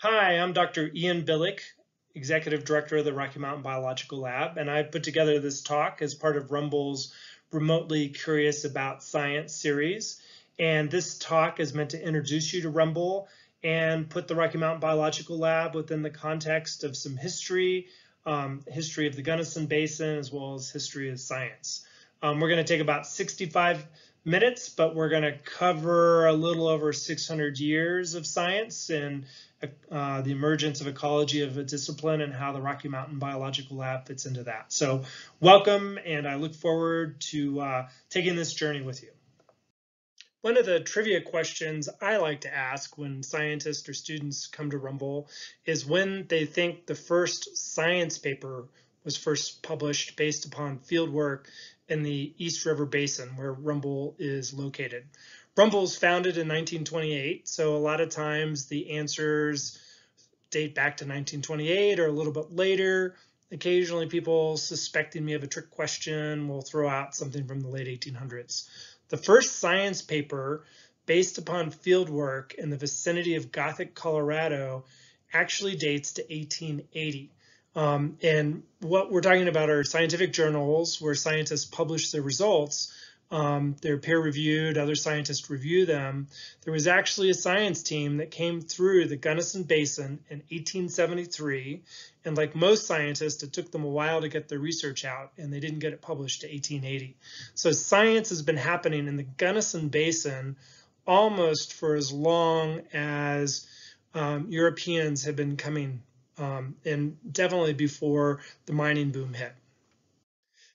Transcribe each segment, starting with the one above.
Hi, I'm Dr. Ian Billick, Executive Director of the Rocky Mountain Biological Lab, and I've put together this talk as part of Rumble's Remotely Curious About Science series. And this talk is meant to introduce you to Rumble and put the Rocky Mountain Biological Lab within the context of some history, um, history of the Gunnison Basin, as well as history of science. Um, we're going to take about 65 minutes, but we're going to cover a little over 600 years of science and uh, the emergence of ecology of a discipline and how the Rocky Mountain Biological Lab fits into that. So welcome, and I look forward to uh, taking this journey with you. One of the trivia questions I like to ask when scientists or students come to Rumble is when they think the first science paper was first published based upon fieldwork in the East River Basin where Rumble is located. Rumble's founded in 1928, so a lot of times the answers date back to 1928 or a little bit later. Occasionally people suspecting me of a trick question will throw out something from the late 1800s. The first science paper based upon fieldwork in the vicinity of Gothic, Colorado actually dates to 1880. Um, and what we're talking about are scientific journals where scientists publish their results um, they're peer reviewed, other scientists review them. There was actually a science team that came through the Gunnison Basin in 1873. And like most scientists, it took them a while to get their research out and they didn't get it published to 1880. So science has been happening in the Gunnison Basin almost for as long as um, Europeans have been coming um, and definitely before the mining boom hit.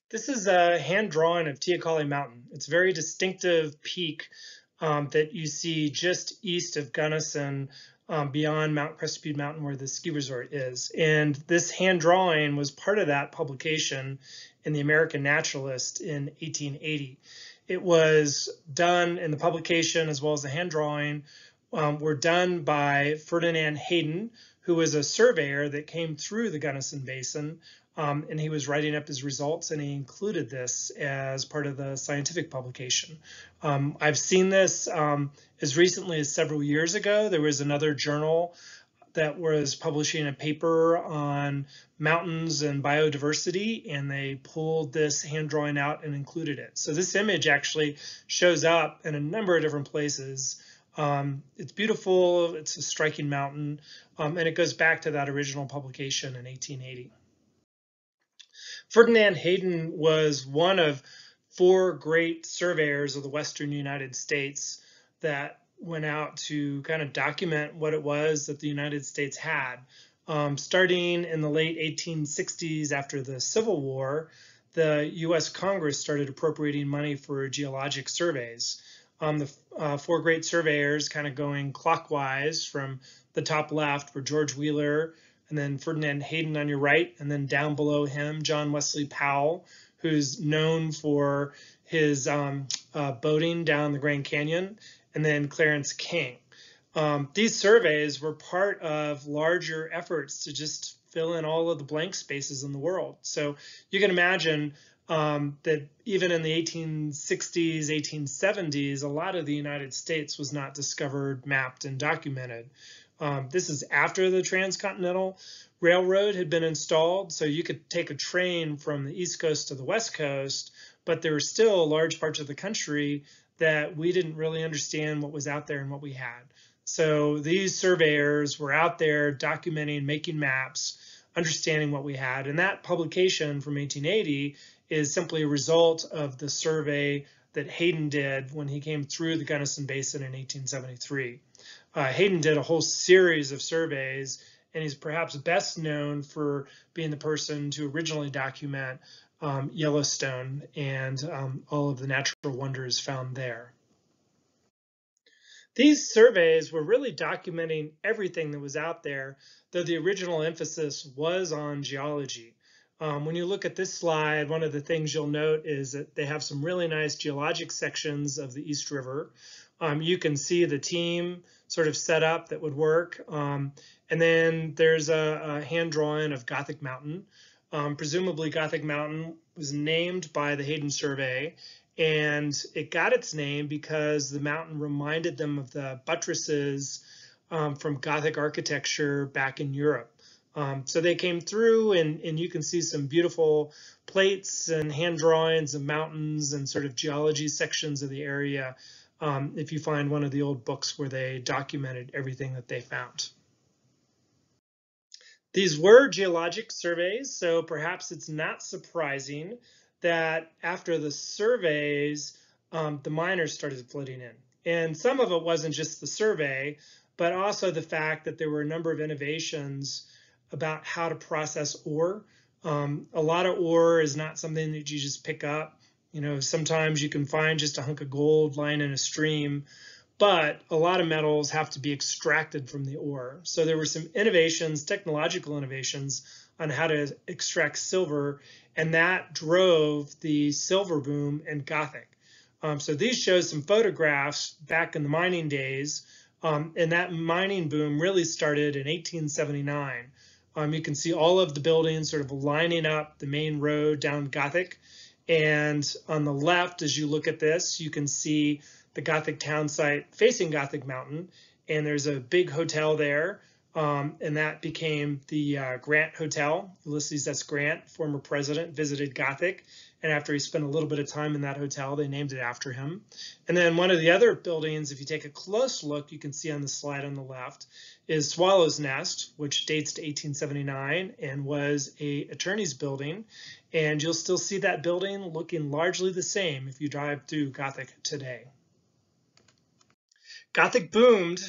This is a hand drawing of Teocalli Mountain. It's a very distinctive peak um, that you see just east of Gunnison um, beyond Mount Crested Mountain where the ski resort is. And this hand drawing was part of that publication in the American Naturalist in 1880. It was done in the publication as well as the hand drawing um, were done by Ferdinand Hayden, who was a surveyor that came through the Gunnison Basin um, and he was writing up his results and he included this as part of the scientific publication. Um, I've seen this um, as recently as several years ago. There was another journal that was publishing a paper on mountains and biodiversity, and they pulled this hand drawing out and included it. So this image actually shows up in a number of different places. Um, it's beautiful, it's a striking mountain, um, and it goes back to that original publication in 1880. Ferdinand Hayden was one of four great surveyors of the Western United States that went out to kind of document what it was that the United States had. Um, starting in the late 1860s after the Civil War, the US Congress started appropriating money for geologic surveys. Um, the uh, four great surveyors kind of going clockwise from the top left were George Wheeler, and then Ferdinand Hayden on your right, and then down below him, John Wesley Powell, who's known for his um, uh, boating down the Grand Canyon, and then Clarence King. Um, these surveys were part of larger efforts to just fill in all of the blank spaces in the world. So you can imagine um, that even in the 1860s, 1870s, a lot of the United States was not discovered, mapped, and documented. Um, this is after the Transcontinental Railroad had been installed, so you could take a train from the East Coast to the West Coast, but there were still large parts of the country that we didn't really understand what was out there and what we had. So these surveyors were out there documenting, making maps, understanding what we had. And that publication from 1880 is simply a result of the survey that Hayden did when he came through the Gunnison Basin in 1873. Uh, Hayden did a whole series of surveys, and he's perhaps best known for being the person to originally document um, Yellowstone and um, all of the natural wonders found there. These surveys were really documenting everything that was out there, though the original emphasis was on geology. Um, when you look at this slide, one of the things you'll note is that they have some really nice geologic sections of the East River. Um, you can see the team sort of set up that would work. Um, and then there's a, a, hand drawing of Gothic Mountain. Um, presumably Gothic Mountain was named by the Hayden survey and it got its name because the mountain reminded them of the buttresses um, from Gothic architecture back in Europe. Um, so they came through and, and you can see some beautiful plates and hand drawings of mountains and sort of geology sections of the area um, if you find one of the old books where they documented everything that they found. These were geologic surveys, so perhaps it's not surprising that after the surveys, um, the miners started flooding in. And some of it wasn't just the survey, but also the fact that there were a number of innovations about how to process ore. Um, a lot of ore is not something that you just pick up. You know, sometimes you can find just a hunk of gold lying in a stream, but a lot of metals have to be extracted from the ore. So there were some innovations, technological innovations on how to extract silver, and that drove the silver boom in Gothic. Um, so these show some photographs back in the mining days, um, and that mining boom really started in 1879. Um, you can see all of the buildings sort of lining up the main road down Gothic. And on the left, as you look at this, you can see the Gothic town site facing Gothic Mountain. And there's a big hotel there. Um, and that became the uh, Grant Hotel. Ulysses S. Grant, former president, visited Gothic. And after he spent a little bit of time in that hotel, they named it after him. And then one of the other buildings, if you take a close look, you can see on the slide on the left, is Swallow's Nest, which dates to 1879 and was a attorney's building. And you'll still see that building looking largely the same if you drive through Gothic today. Gothic boomed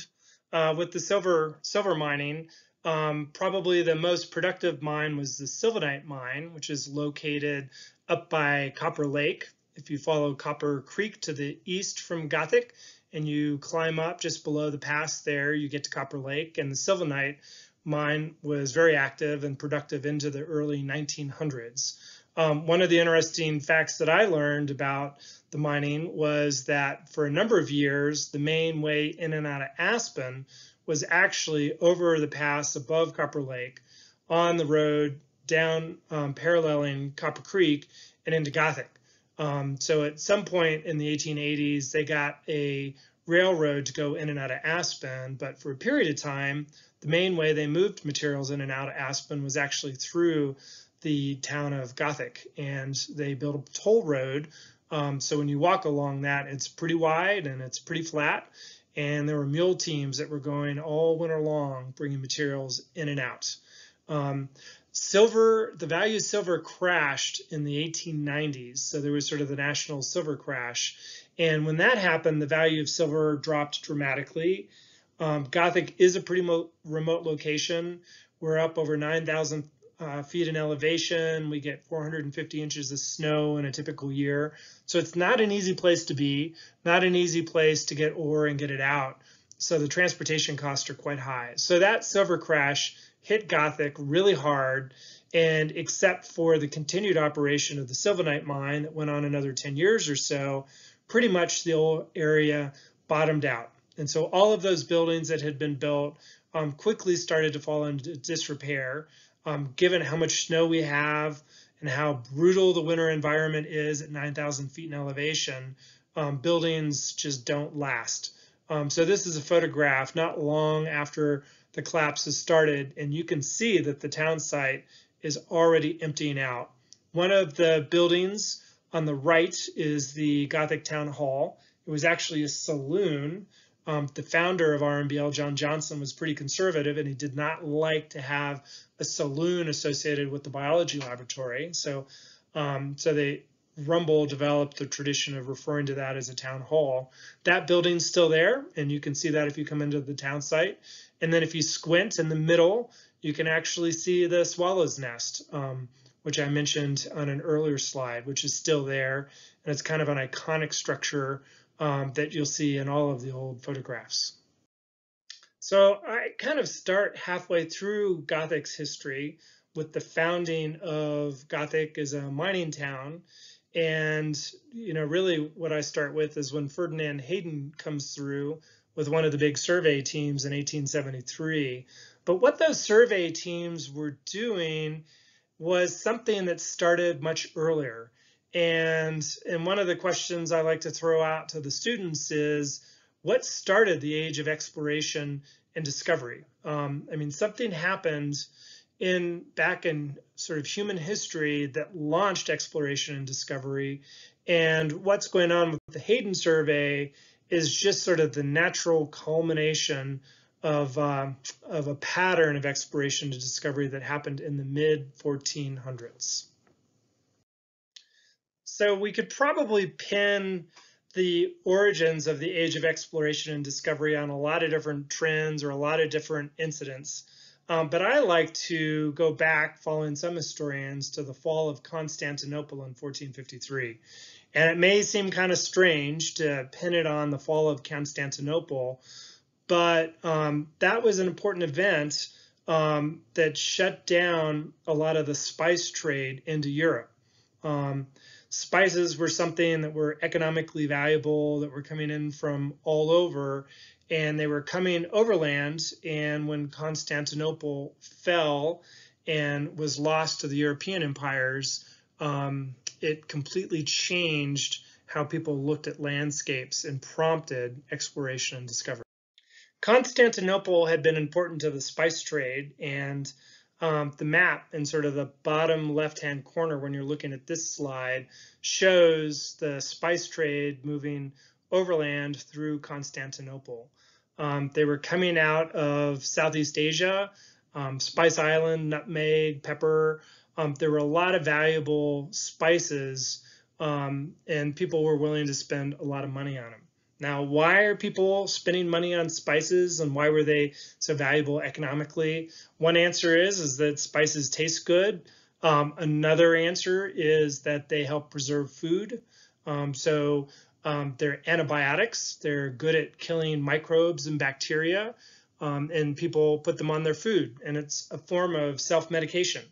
uh, with the silver silver mining. Um, probably the most productive mine was the Sylvanite mine, which is located up by Copper Lake. If you follow Copper Creek to the east from Gothic, and you climb up just below the pass there, you get to Copper Lake. And the Sylvanite mine was very active and productive into the early 1900s. Um, one of the interesting facts that I learned about the mining was that for a number of years, the main way in and out of Aspen was actually over the pass above Copper Lake on the road down um, paralleling Copper Creek and into Gothic. Um, so at some point in the 1880s, they got a railroad to go in and out of Aspen, but for a period of time, the main way they moved materials in and out of Aspen was actually through the town of Gothic, and they built a toll road. Um, so when you walk along that, it's pretty wide and it's pretty flat. And there were mule teams that were going all winter long, bringing materials in and out. Um, silver, the value of silver crashed in the 1890s. So there was sort of the national silver crash. And when that happened, the value of silver dropped dramatically. Um, Gothic is a pretty remote location. We're up over 9,000 uh, feet in elevation. We get 450 inches of snow in a typical year. So it's not an easy place to be, not an easy place to get ore and get it out. So the transportation costs are quite high. So that silver crash hit Gothic really hard. And except for the continued operation of the Sylvanite mine that went on another 10 years or so, pretty much the whole area bottomed out. And so all of those buildings that had been built um, quickly started to fall into disrepair, um, given how much snow we have and how brutal the winter environment is at 9,000 feet in elevation. Um, buildings just don't last. Um, so this is a photograph not long after the collapse has started, and you can see that the town site is already emptying out. One of the buildings on the right is the Gothic Town Hall. It was actually a saloon. Um, the founder of RMBL, John Johnson, was pretty conservative and he did not like to have a saloon associated with the biology laboratory. So, um, so they Rumble developed the tradition of referring to that as a town hall. That building's still there, and you can see that if you come into the town site. And then if you squint in the middle, you can actually see the swallow's nest, um, which I mentioned on an earlier slide, which is still there. And it's kind of an iconic structure um, that you'll see in all of the old photographs. So I kind of start halfway through Gothic's history with the founding of Gothic as a mining town and, you know, really what I start with is when Ferdinand Hayden comes through with one of the big survey teams in 1873. But what those survey teams were doing was something that started much earlier. And, and one of the questions I like to throw out to the students is, what started the age of exploration and discovery. Um, I mean, something happened in back in sort of human history that launched exploration and discovery. And what's going on with the Hayden survey is just sort of the natural culmination of, uh, of a pattern of exploration and discovery that happened in the mid 1400s. So we could probably pin the origins of the age of exploration and discovery on a lot of different trends or a lot of different incidents. Um, but I like to go back, following some historians, to the fall of Constantinople in 1453. And it may seem kind of strange to pin it on the fall of Constantinople, but um, that was an important event um, that shut down a lot of the spice trade into Europe. Um, spices were something that were economically valuable, that were coming in from all over, and they were coming overland. And when Constantinople fell and was lost to the European empires, um, it completely changed how people looked at landscapes and prompted exploration and discovery. Constantinople had been important to the spice trade, and um, the map in sort of the bottom left-hand corner when you're looking at this slide shows the spice trade moving overland through Constantinople. Um, they were coming out of Southeast Asia, um, Spice Island, nutmeg, pepper. Um, there were a lot of valuable spices, um, and people were willing to spend a lot of money on them. Now, why are people spending money on spices and why were they so valuable economically? One answer is, is that spices taste good. Um, another answer is that they help preserve food. Um, so um, they're antibiotics. They're good at killing microbes and bacteria, um, and people put them on their food. And it's a form of self-medication.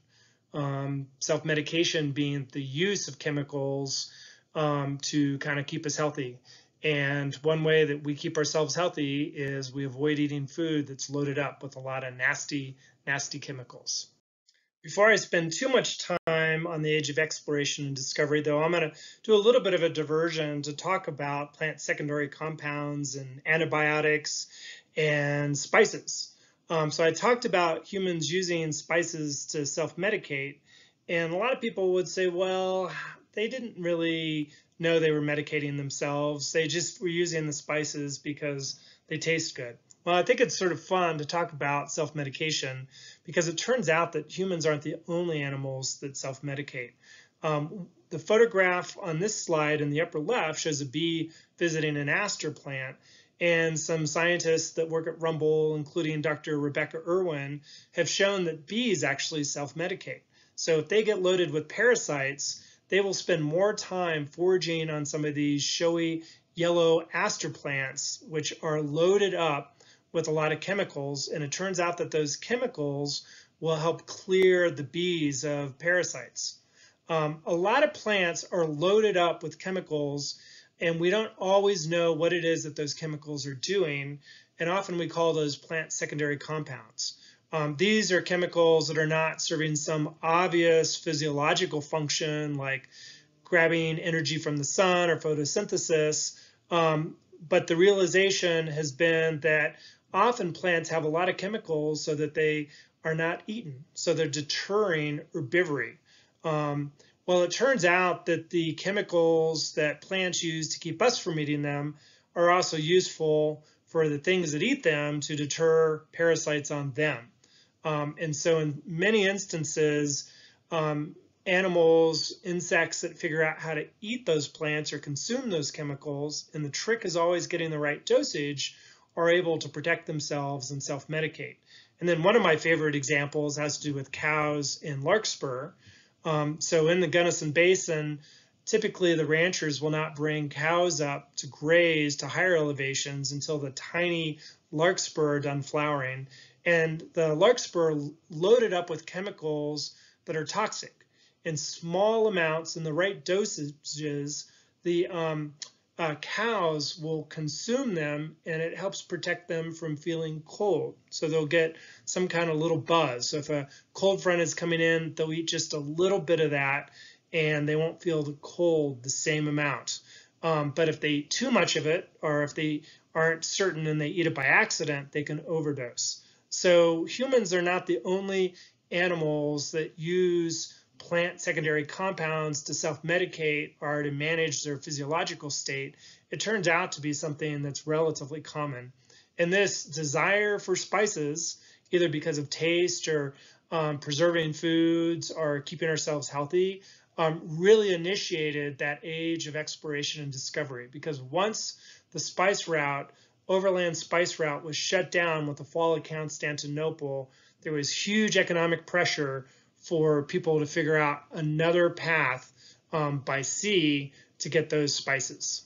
Um, self-medication being the use of chemicals um, to kind of keep us healthy. And one way that we keep ourselves healthy is we avoid eating food that's loaded up with a lot of nasty, nasty chemicals. Before I spend too much time on the age of exploration and discovery, though, I'm going to do a little bit of a diversion to talk about plant secondary compounds and antibiotics and spices. Um, so I talked about humans using spices to self-medicate, and a lot of people would say, well, they didn't really know they were medicating themselves. They just were using the spices because they taste good. Well, I think it's sort of fun to talk about self-medication because it turns out that humans aren't the only animals that self-medicate. Um, the photograph on this slide in the upper left shows a bee visiting an aster plant and some scientists that work at Rumble, including Dr. Rebecca Irwin, have shown that bees actually self-medicate. So if they get loaded with parasites, they will spend more time foraging on some of these showy yellow aster plants, which are loaded up with a lot of chemicals. And it turns out that those chemicals will help clear the bees of parasites. Um, a lot of plants are loaded up with chemicals and we don't always know what it is that those chemicals are doing. And often we call those plant secondary compounds. Um, these are chemicals that are not serving some obvious physiological function like grabbing energy from the sun or photosynthesis. Um, but the realization has been that often plants have a lot of chemicals so that they are not eaten. So they're deterring herbivory. Um, well, it turns out that the chemicals that plants use to keep us from eating them are also useful for the things that eat them to deter parasites on them. Um, and so in many instances, um, animals, insects that figure out how to eat those plants or consume those chemicals, and the trick is always getting the right dosage, are able to protect themselves and self-medicate. And then one of my favorite examples has to do with cows in larkspur. Um, so in the Gunnison Basin, typically the ranchers will not bring cows up to graze to higher elevations until the tiny larkspur done flowering and the larkspur loaded up with chemicals that are toxic in small amounts in the right dosages. The um, uh, cows will consume them and it helps protect them from feeling cold. So they'll get some kind of little buzz. So if a cold front is coming in they'll eat just a little bit of that and they won't feel the cold the same amount. Um, but if they eat too much of it or if they aren't certain and they eat it by accident, they can overdose. So humans are not the only animals that use plant secondary compounds to self-medicate or to manage their physiological state. It turns out to be something that's relatively common. And this desire for spices, either because of taste or um, preserving foods or keeping ourselves healthy, um, really initiated that age of exploration and discovery. Because once the spice route, overland spice route, was shut down with the fall of Constantinople, there was huge economic pressure for people to figure out another path um, by sea to get those spices.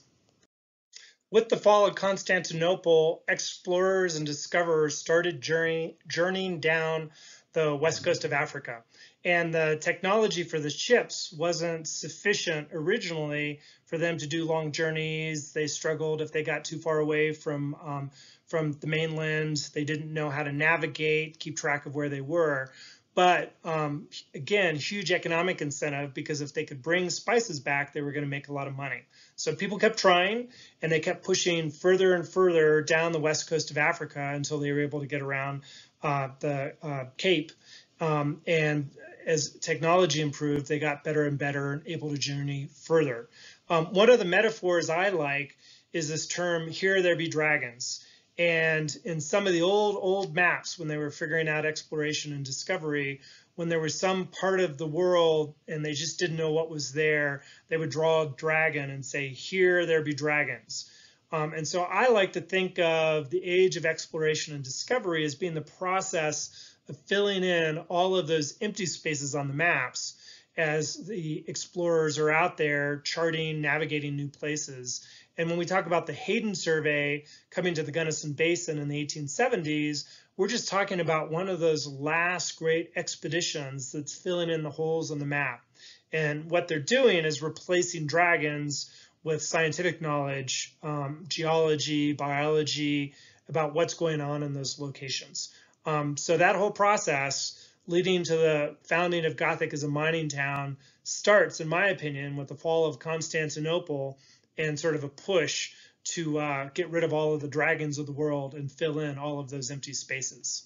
With the fall of Constantinople, explorers and discoverers started journey, journeying down the west coast of Africa. And the technology for the ships wasn't sufficient originally for them to do long journeys. They struggled if they got too far away from um, from the mainland. They didn't know how to navigate, keep track of where they were. But um, again, huge economic incentive because if they could bring spices back, they were going to make a lot of money. So people kept trying and they kept pushing further and further down the west coast of Africa until they were able to get around uh, the uh, Cape. Um, and as technology improved, they got better and better and able to journey further. Um, one of the metaphors I like is this term, here there be dragons. And in some of the old, old maps, when they were figuring out exploration and discovery, when there was some part of the world and they just didn't know what was there, they would draw a dragon and say, here there be dragons. Um, and so I like to think of the age of exploration and discovery as being the process filling in all of those empty spaces on the maps as the explorers are out there charting, navigating new places. And when we talk about the Hayden survey coming to the Gunnison Basin in the 1870s, we're just talking about one of those last great expeditions that's filling in the holes on the map. And what they're doing is replacing dragons with scientific knowledge, um, geology, biology, about what's going on in those locations. Um, so that whole process leading to the founding of Gothic as a mining town starts, in my opinion, with the fall of Constantinople and sort of a push to uh, get rid of all of the dragons of the world and fill in all of those empty spaces.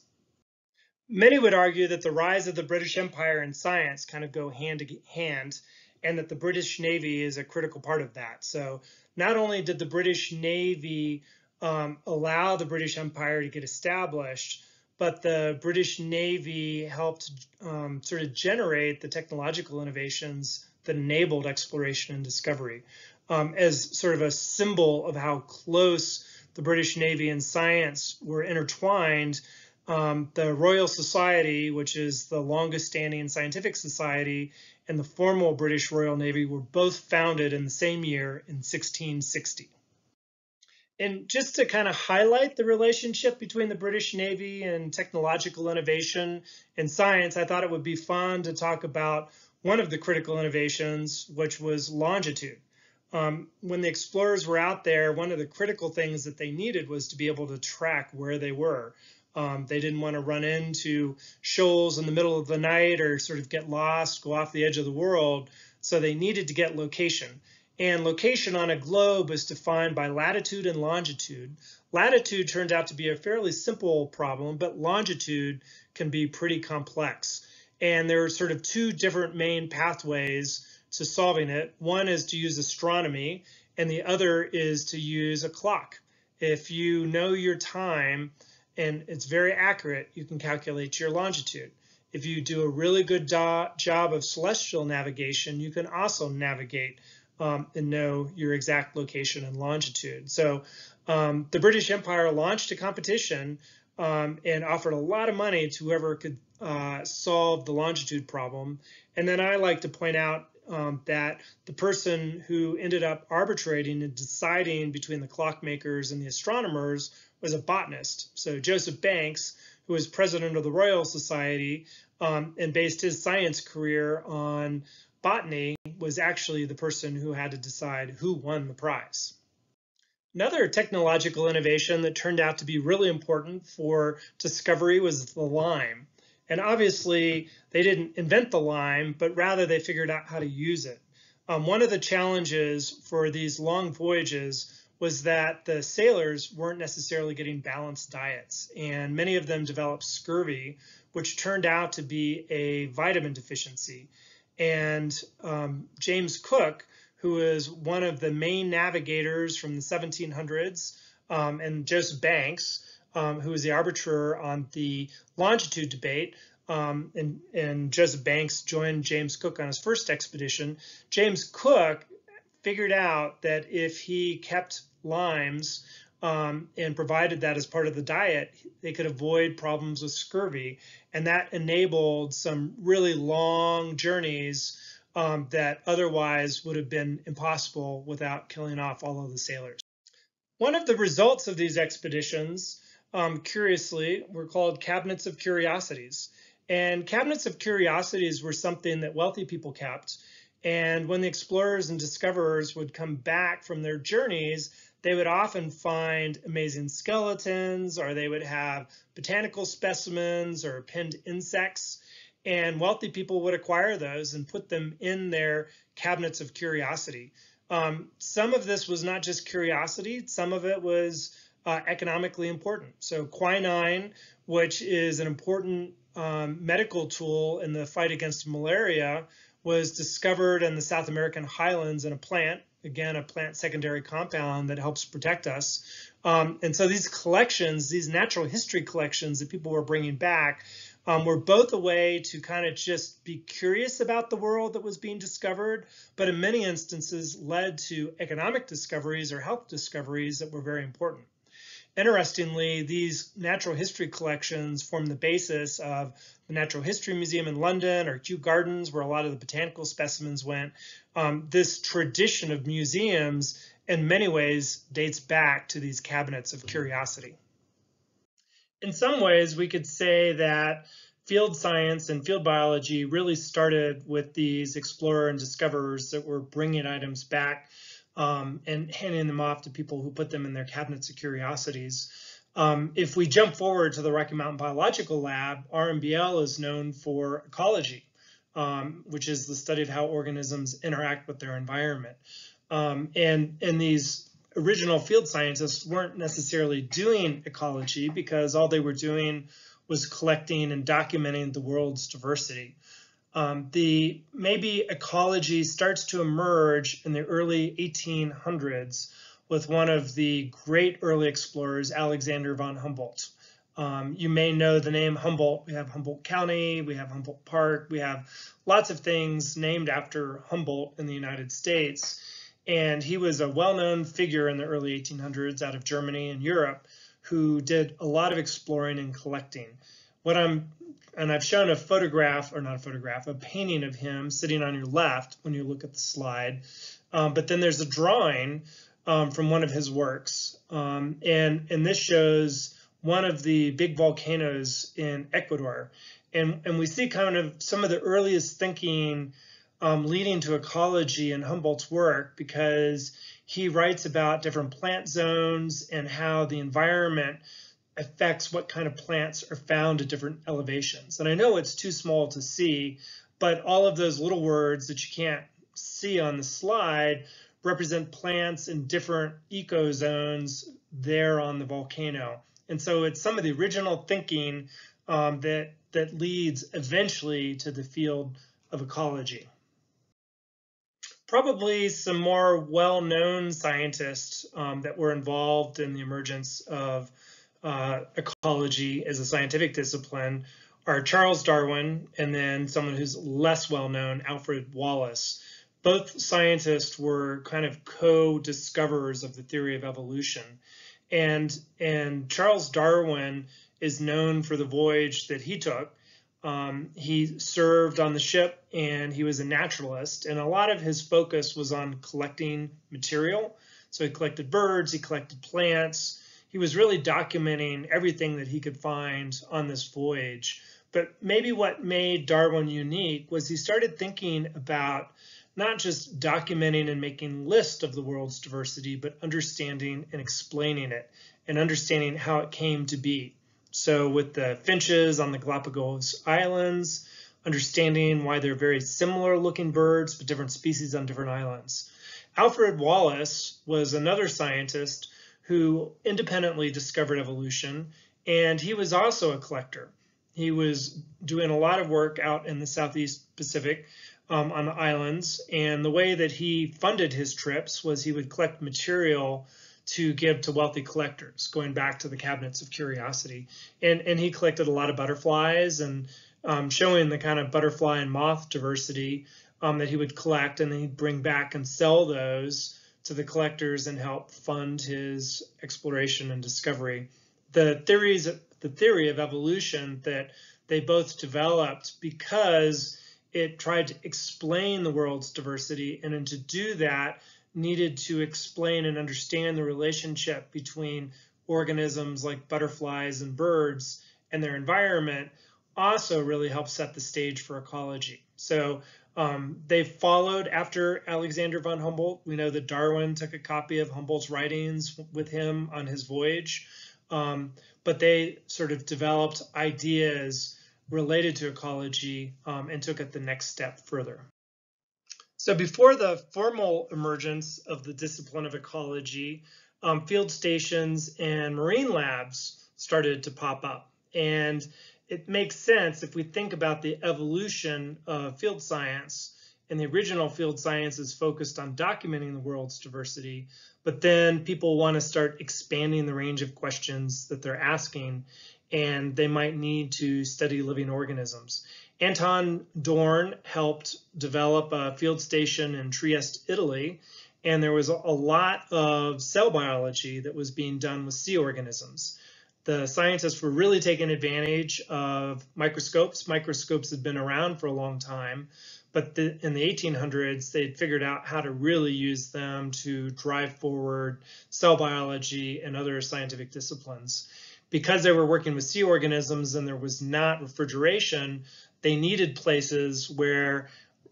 Many would argue that the rise of the British Empire and science kind of go hand in hand, and that the British Navy is a critical part of that. So not only did the British Navy um, allow the British Empire to get established, but the British Navy helped um, sort of generate the technological innovations that enabled exploration and discovery um, as sort of a symbol of how close the British Navy and science were intertwined. Um, the Royal Society, which is the longest standing scientific society, and the formal British Royal Navy were both founded in the same year in 1660. And just to kind of highlight the relationship between the British Navy and technological innovation and science, I thought it would be fun to talk about one of the critical innovations, which was longitude. Um, when the explorers were out there, one of the critical things that they needed was to be able to track where they were. Um, they didn't want to run into shoals in the middle of the night or sort of get lost, go off the edge of the world. So they needed to get location. And location on a globe is defined by latitude and longitude. Latitude turned out to be a fairly simple problem, but longitude can be pretty complex. And there are sort of two different main pathways to solving it. One is to use astronomy, and the other is to use a clock. If you know your time and it's very accurate, you can calculate your longitude. If you do a really good job of celestial navigation, you can also navigate um, and know your exact location and longitude. So um, the British Empire launched a competition um, and offered a lot of money to whoever could uh, solve the longitude problem. And then I like to point out um, that the person who ended up arbitrating and deciding between the clockmakers and the astronomers was a botanist. So Joseph Banks, who was president of the Royal Society um, and based his science career on botany, was actually the person who had to decide who won the prize. Another technological innovation that turned out to be really important for discovery was the lime. And obviously, they didn't invent the lime, but rather they figured out how to use it. Um, one of the challenges for these long voyages was that the sailors weren't necessarily getting balanced diets, and many of them developed scurvy, which turned out to be a vitamin deficiency. And um, James Cook, who is one of the main navigators from the 1700s, um, and Joseph Banks, um, who was the arbiter on the longitude debate, um, and, and Joseph Banks joined James Cook on his first expedition. James Cook figured out that if he kept limes um, and provided that as part of the diet, they could avoid problems with scurvy. And that enabled some really long journeys um, that otherwise would have been impossible without killing off all of the sailors. One of the results of these expeditions, um, curiously, were called cabinets of curiosities. And cabinets of curiosities were something that wealthy people kept. And when the explorers and discoverers would come back from their journeys, they would often find amazing skeletons, or they would have botanical specimens or pinned insects. And wealthy people would acquire those and put them in their cabinets of curiosity. Um, some of this was not just curiosity, some of it was uh, economically important. So quinine, which is an important um, medical tool in the fight against malaria was discovered in the South American highlands in a plant, again, a plant secondary compound that helps protect us. Um, and so these collections, these natural history collections that people were bringing back, um, were both a way to kind of just be curious about the world that was being discovered, but in many instances led to economic discoveries or health discoveries that were very important. Interestingly, these natural history collections form the basis of the Natural History Museum in London or Kew Gardens, where a lot of the botanical specimens went. Um, this tradition of museums, in many ways, dates back to these cabinets of curiosity. In some ways, we could say that field science and field biology really started with these explorer and discoverers that were bringing items back um, and handing them off to people who put them in their cabinets of curiosities. Um, if we jump forward to the Rocky Mountain Biological Lab, RMBL is known for ecology, um, which is the study of how organisms interact with their environment. Um, and, and these original field scientists weren't necessarily doing ecology because all they were doing was collecting and documenting the world's diversity um, the maybe ecology starts to emerge in the early 1800s with one of the great early explorers, Alexander von Humboldt. Um, you may know the name Humboldt. We have Humboldt County, we have Humboldt Park, we have lots of things named after Humboldt in the United States. And he was a well-known figure in the early 1800s out of Germany and Europe who did a lot of exploring and collecting. What I'm and I've shown a photograph, or not a photograph, a painting of him sitting on your left when you look at the slide. Um, but then there's a drawing um, from one of his works. Um, and, and this shows one of the big volcanoes in Ecuador. And, and we see kind of some of the earliest thinking um, leading to ecology in Humboldt's work because he writes about different plant zones and how the environment affects what kind of plants are found at different elevations. And I know it's too small to see, but all of those little words that you can't see on the slide represent plants in different ecozones there on the volcano. And so it's some of the original thinking um, that, that leads eventually to the field of ecology. Probably some more well-known scientists um, that were involved in the emergence of uh, ecology as a scientific discipline are Charles Darwin and then someone who's less well known, Alfred Wallace. Both scientists were kind of co-discoverers of the theory of evolution. And, and Charles Darwin is known for the voyage that he took. Um, he served on the ship and he was a naturalist and a lot of his focus was on collecting material. So he collected birds, he collected plants, he was really documenting everything that he could find on this voyage. But maybe what made Darwin unique was he started thinking about not just documenting and making lists of the world's diversity, but understanding and explaining it and understanding how it came to be. So with the finches on the Galapagos Islands, understanding why they're very similar looking birds, but different species on different islands. Alfred Wallace was another scientist who independently discovered evolution, and he was also a collector. He was doing a lot of work out in the Southeast Pacific um, on the islands, and the way that he funded his trips was he would collect material to give to wealthy collectors, going back to the cabinets of curiosity. And, and he collected a lot of butterflies and um, showing the kind of butterfly and moth diversity um, that he would collect and then he'd bring back and sell those to the collectors and help fund his exploration and discovery. The theories, the theory of evolution that they both developed because it tried to explain the world's diversity and then to do that needed to explain and understand the relationship between organisms like butterflies and birds and their environment also really helps set the stage for ecology. So um, they followed after Alexander von Humboldt. We know that Darwin took a copy of Humboldt's writings with him on his voyage, um, but they sort of developed ideas related to ecology um, and took it the next step further. So before the formal emergence of the discipline of ecology, um, field stations and marine labs started to pop up. And it makes sense if we think about the evolution of field science and the original field science is focused on documenting the world's diversity, but then people want to start expanding the range of questions that they're asking and they might need to study living organisms. Anton Dohrn helped develop a field station in Trieste, Italy, and there was a lot of cell biology that was being done with sea organisms. The scientists were really taking advantage of microscopes. Microscopes had been around for a long time, but the, in the 1800s, they'd figured out how to really use them to drive forward cell biology and other scientific disciplines. Because they were working with sea organisms and there was not refrigeration, they needed places where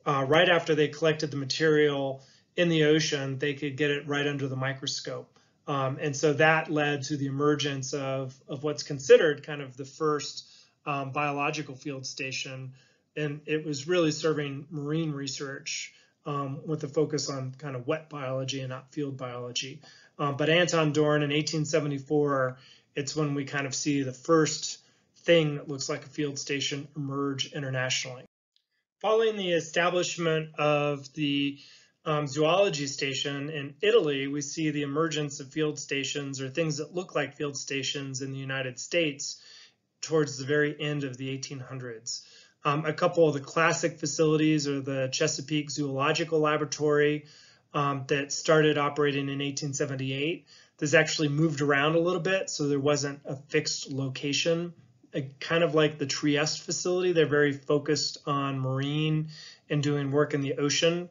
uh, right after they collected the material in the ocean, they could get it right under the microscope. Um, and so that led to the emergence of, of what's considered kind of the first um, biological field station. And it was really serving marine research um, with a focus on kind of wet biology and not field biology. Um, but Anton Dohrn in 1874, it's when we kind of see the first thing that looks like a field station emerge internationally. Following the establishment of the um, zoology station in Italy, we see the emergence of field stations or things that look like field stations in the United States towards the very end of the 1800s. Um, a couple of the classic facilities are the Chesapeake Zoological Laboratory um, that started operating in 1878. This actually moved around a little bit, so there wasn't a fixed location kind of like the Trieste facility. They're very focused on marine and doing work in the ocean.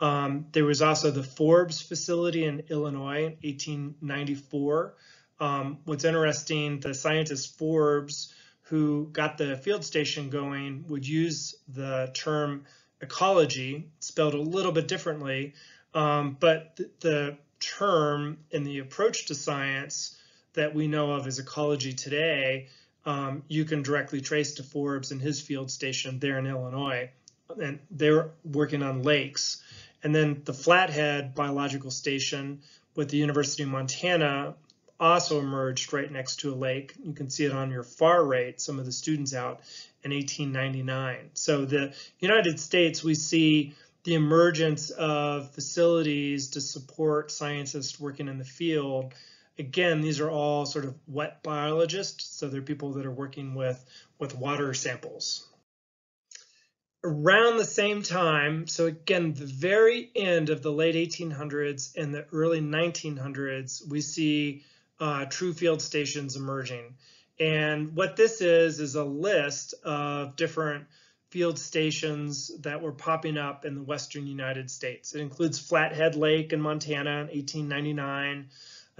Um, there was also the Forbes facility in Illinois in 1894. Um, what's interesting, the scientist Forbes, who got the field station going, would use the term ecology, spelled a little bit differently, um, but th the term and the approach to science that we know of as ecology today um, you can directly trace to Forbes and his field station there in Illinois. And they're working on lakes. And then the Flathead Biological Station with the University of Montana also emerged right next to a lake. You can see it on your far right, some of the students out in 1899. So the United States, we see the emergence of facilities to support scientists working in the field Again, these are all sort of wet biologists, so they're people that are working with, with water samples. Around the same time, so again, the very end of the late 1800s and the early 1900s, we see uh, true field stations emerging. And what this is, is a list of different field stations that were popping up in the western United States. It includes Flathead Lake in Montana in 1899,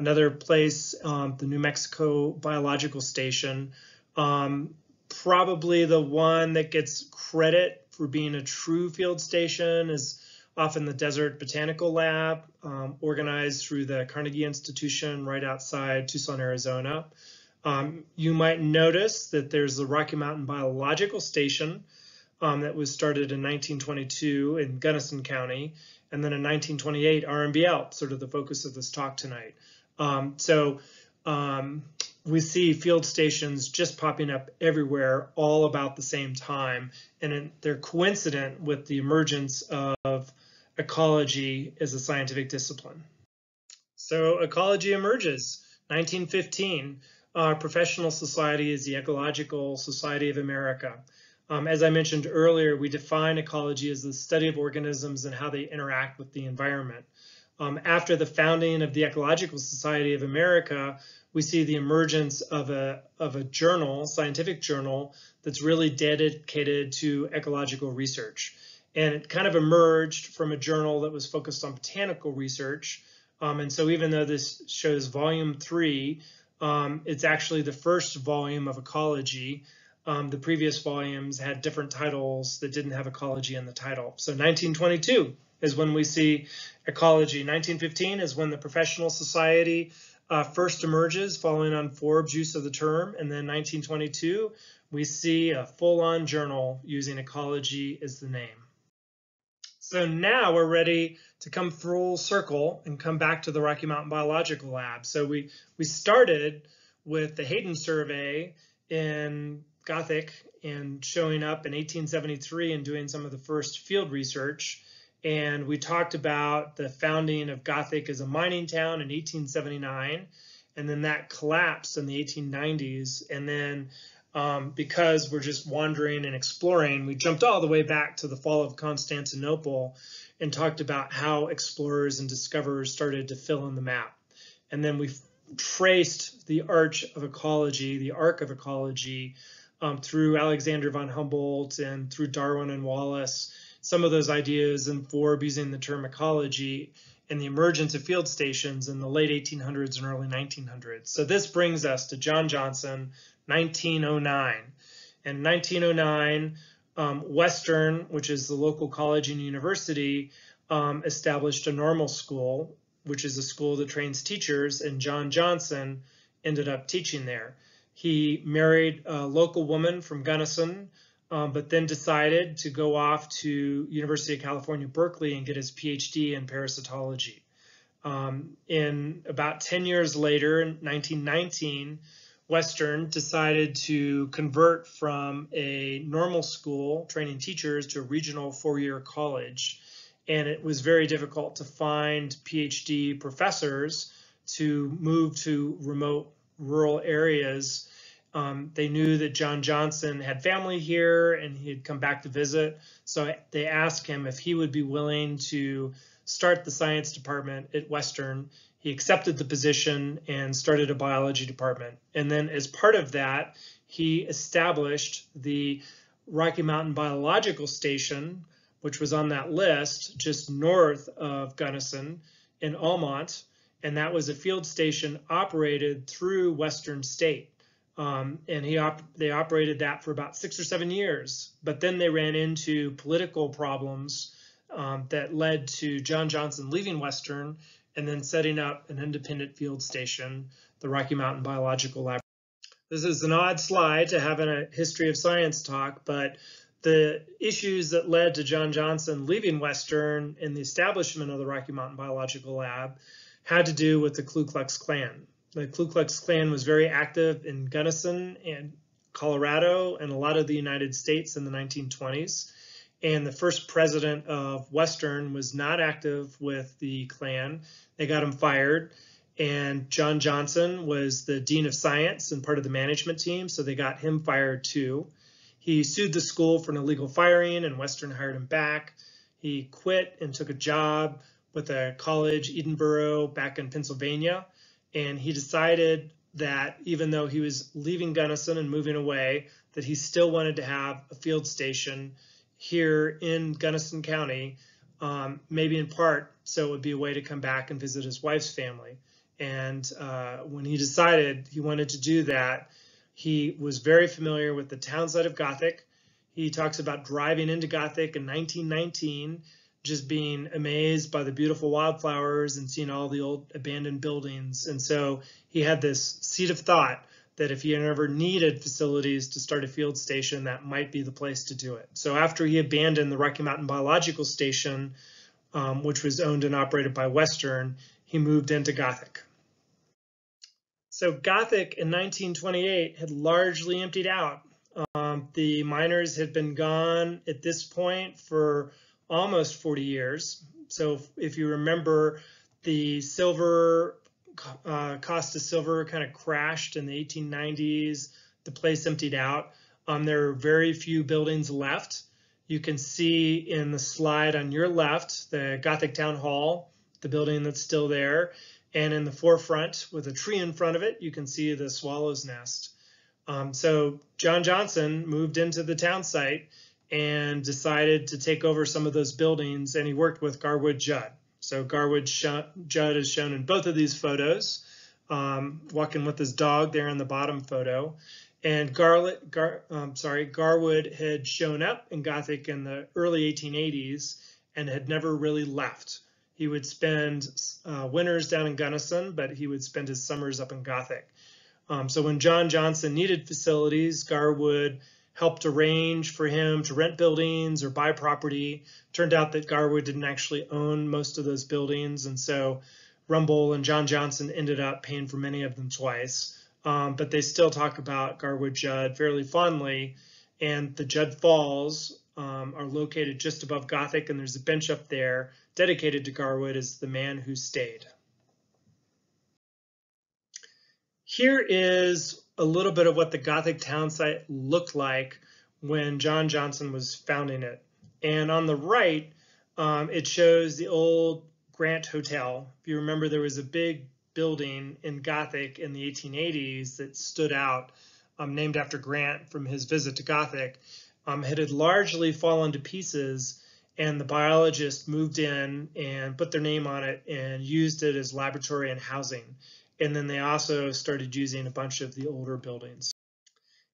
Another place, um, the New Mexico Biological Station, um, probably the one that gets credit for being a true field station is often the Desert Botanical Lab, um, organized through the Carnegie Institution right outside Tucson, Arizona. Um, you might notice that there's the Rocky Mountain Biological Station, um, that was started in 1922 in Gunnison County, and then in 1928 RMBL, sort of the focus of this talk tonight. Um, so um, we see field stations just popping up everywhere all about the same time, and they're coincident with the emergence of ecology as a scientific discipline. So ecology emerges, 1915. Our professional society is the Ecological Society of America. Um, as I mentioned earlier, we define ecology as the study of organisms and how they interact with the environment. Um, after the founding of the Ecological Society of America, we see the emergence of a, of a journal, scientific journal, that's really dedicated to ecological research. And it kind of emerged from a journal that was focused on botanical research. Um, and so even though this shows volume three, um, it's actually the first volume of ecology. Um, the previous volumes had different titles that didn't have ecology in the title. So 1922 is when we see ecology. 1915 is when the professional society uh, first emerges following on Forbes' use of the term. And then 1922, we see a full-on journal using ecology as the name. So now we're ready to come full circle and come back to the Rocky Mountain Biological Lab. So we, we started with the Hayden survey in Gothic and showing up in 1873 and doing some of the first field research. And we talked about the founding of Gothic as a mining town in 1879. And then that collapsed in the 1890s. And then um, because we're just wandering and exploring, we jumped all the way back to the fall of Constantinople and talked about how explorers and discoverers started to fill in the map. And then we traced the arch of ecology, the arc of ecology, um, through Alexander von Humboldt and through Darwin and Wallace some of those ideas and Forbes using the term ecology and the emergence of field stations in the late 1800s and early 1900s. So this brings us to John Johnson, 1909. In 1909, um, Western, which is the local college and university, um, established a normal school, which is a school that trains teachers, and John Johnson ended up teaching there. He married a local woman from Gunnison, um, but then decided to go off to University of California, Berkeley and get his PhD in parasitology. Um, in about 10 years later, in 1919, Western decided to convert from a normal school training teachers to a regional four-year college. And it was very difficult to find PhD professors to move to remote rural areas um, they knew that John Johnson had family here and he had come back to visit. So they asked him if he would be willing to start the science department at Western. He accepted the position and started a biology department. And then as part of that, he established the Rocky Mountain Biological Station, which was on that list just north of Gunnison in Almont. And that was a field station operated through Western State. Um, and he op they operated that for about six or seven years. But then they ran into political problems um, that led to John Johnson leaving Western and then setting up an independent field station, the Rocky Mountain Biological Lab. This is an odd slide to have in a history of science talk, but the issues that led to John Johnson leaving Western and the establishment of the Rocky Mountain Biological Lab had to do with the Ku Klux Klan the Ku Klux Klan was very active in Gunnison and Colorado and a lot of the United States in the 1920s. And the first president of Western was not active with the Klan. They got him fired. And John Johnson was the dean of science and part of the management team, so they got him fired too. He sued the school for an illegal firing, and Western hired him back. He quit and took a job with a college, Edinboro, back in Pennsylvania and he decided that even though he was leaving Gunnison and moving away, that he still wanted to have a field station here in Gunnison County, um, maybe in part so it would be a way to come back and visit his wife's family. And uh, when he decided he wanted to do that, he was very familiar with the town site of Gothic. He talks about driving into Gothic in 1919 just being amazed by the beautiful wildflowers and seeing all the old abandoned buildings. And so he had this seed of thought that if he ever needed facilities to start a field station, that might be the place to do it. So after he abandoned the Rocky Mountain Biological Station, um, which was owned and operated by Western, he moved into Gothic. So Gothic in 1928 had largely emptied out. Um, the miners had been gone at this point for almost 40 years. So if you remember, the silver uh, cost of silver kind of crashed in the 1890s. The place emptied out. Um, there are very few buildings left. You can see in the slide on your left, the Gothic Town Hall, the building that's still there. And in the forefront with a tree in front of it, you can see the swallow's nest. Um, so John Johnson moved into the town site and decided to take over some of those buildings and he worked with Garwood Judd. So Garwood Judd is shown in both of these photos, um, walking with his dog there in the bottom photo. And Garlet, Gar, um, sorry, Garwood had shown up in Gothic in the early 1880s and had never really left. He would spend uh, winters down in Gunnison, but he would spend his summers up in Gothic. Um, so when John Johnson needed facilities, Garwood helped arrange for him to rent buildings or buy property. Turned out that Garwood didn't actually own most of those buildings, and so Rumble and John Johnson ended up paying for many of them twice. Um, but they still talk about Garwood Judd fairly fondly, and the Judd Falls um, are located just above Gothic, and there's a bench up there dedicated to Garwood as the man who stayed. Here is a little bit of what the Gothic town site looked like when John Johnson was founding it. And on the right, um, it shows the old Grant Hotel. If you remember, there was a big building in Gothic in the 1880s that stood out, um, named after Grant from his visit to Gothic. Um, it had largely fallen to pieces, and the biologists moved in and put their name on it and used it as laboratory and housing. And then they also started using a bunch of the older buildings.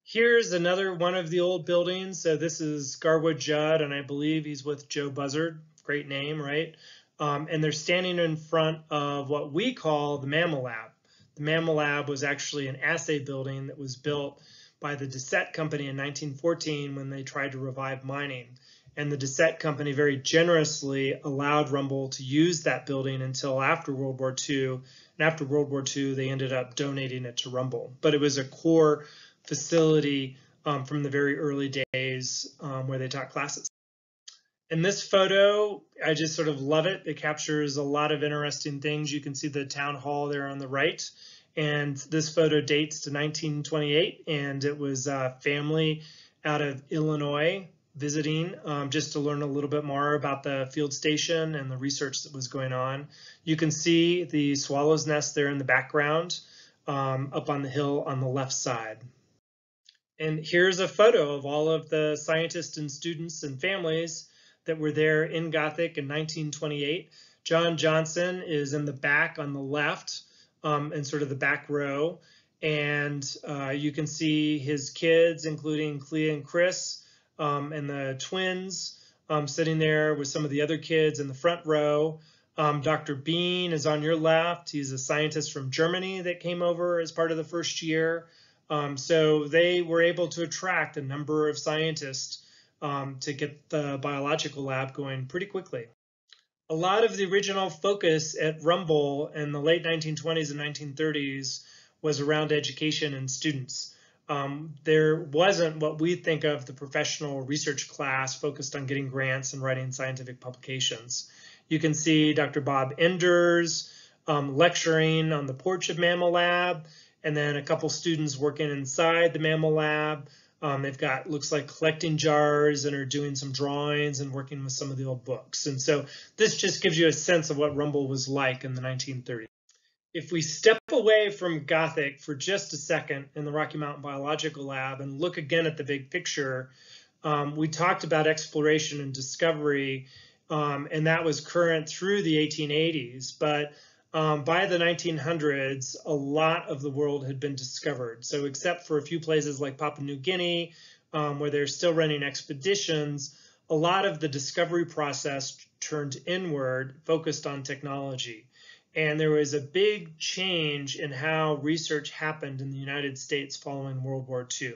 Here's another one of the old buildings. So this is Garwood Judd, and I believe he's with Joe Buzzard. Great name, right? Um, and they're standing in front of what we call the Mammal Lab. The Mammal Lab was actually an assay building that was built by the Doucette Company in 1914 when they tried to revive mining. And the Doucette Company very generously allowed Rumble to use that building until after World War II and after World War II, they ended up donating it to Rumble. But it was a core facility um, from the very early days um, where they taught classes. In this photo, I just sort of love it. It captures a lot of interesting things. You can see the town hall there on the right. And this photo dates to 1928, and it was a family out of Illinois visiting um, just to learn a little bit more about the field station and the research that was going on. You can see the swallow's nest there in the background um, up on the hill on the left side. And here's a photo of all of the scientists and students and families that were there in Gothic in 1928. John Johnson is in the back on the left um, in sort of the back row. And uh, you can see his kids, including Clea and Chris, um, and the twins um, sitting there with some of the other kids in the front row. Um, Dr. Bean is on your left. He's a scientist from Germany that came over as part of the first year. Um, so they were able to attract a number of scientists um, to get the biological lab going pretty quickly. A lot of the original focus at Rumble in the late 1920s and 1930s was around education and students um, there wasn't what we think of the professional research class focused on getting grants and writing scientific publications. You can see Dr. Bob Enders um, lecturing on the porch of Mammal Lab, and then a couple students working inside the Mammal Lab. Um, they've got, looks like collecting jars and are doing some drawings and working with some of the old books. And so this just gives you a sense of what Rumble was like in the 1930s if we step away from Gothic for just a second in the Rocky Mountain Biological Lab and look again at the big picture, um, we talked about exploration and discovery, um, and that was current through the 1880s. But um, by the 1900s, a lot of the world had been discovered. So except for a few places like Papua New Guinea, um, where they're still running expeditions, a lot of the discovery process turned inward, focused on technology. And there was a big change in how research happened in the United States following World War II.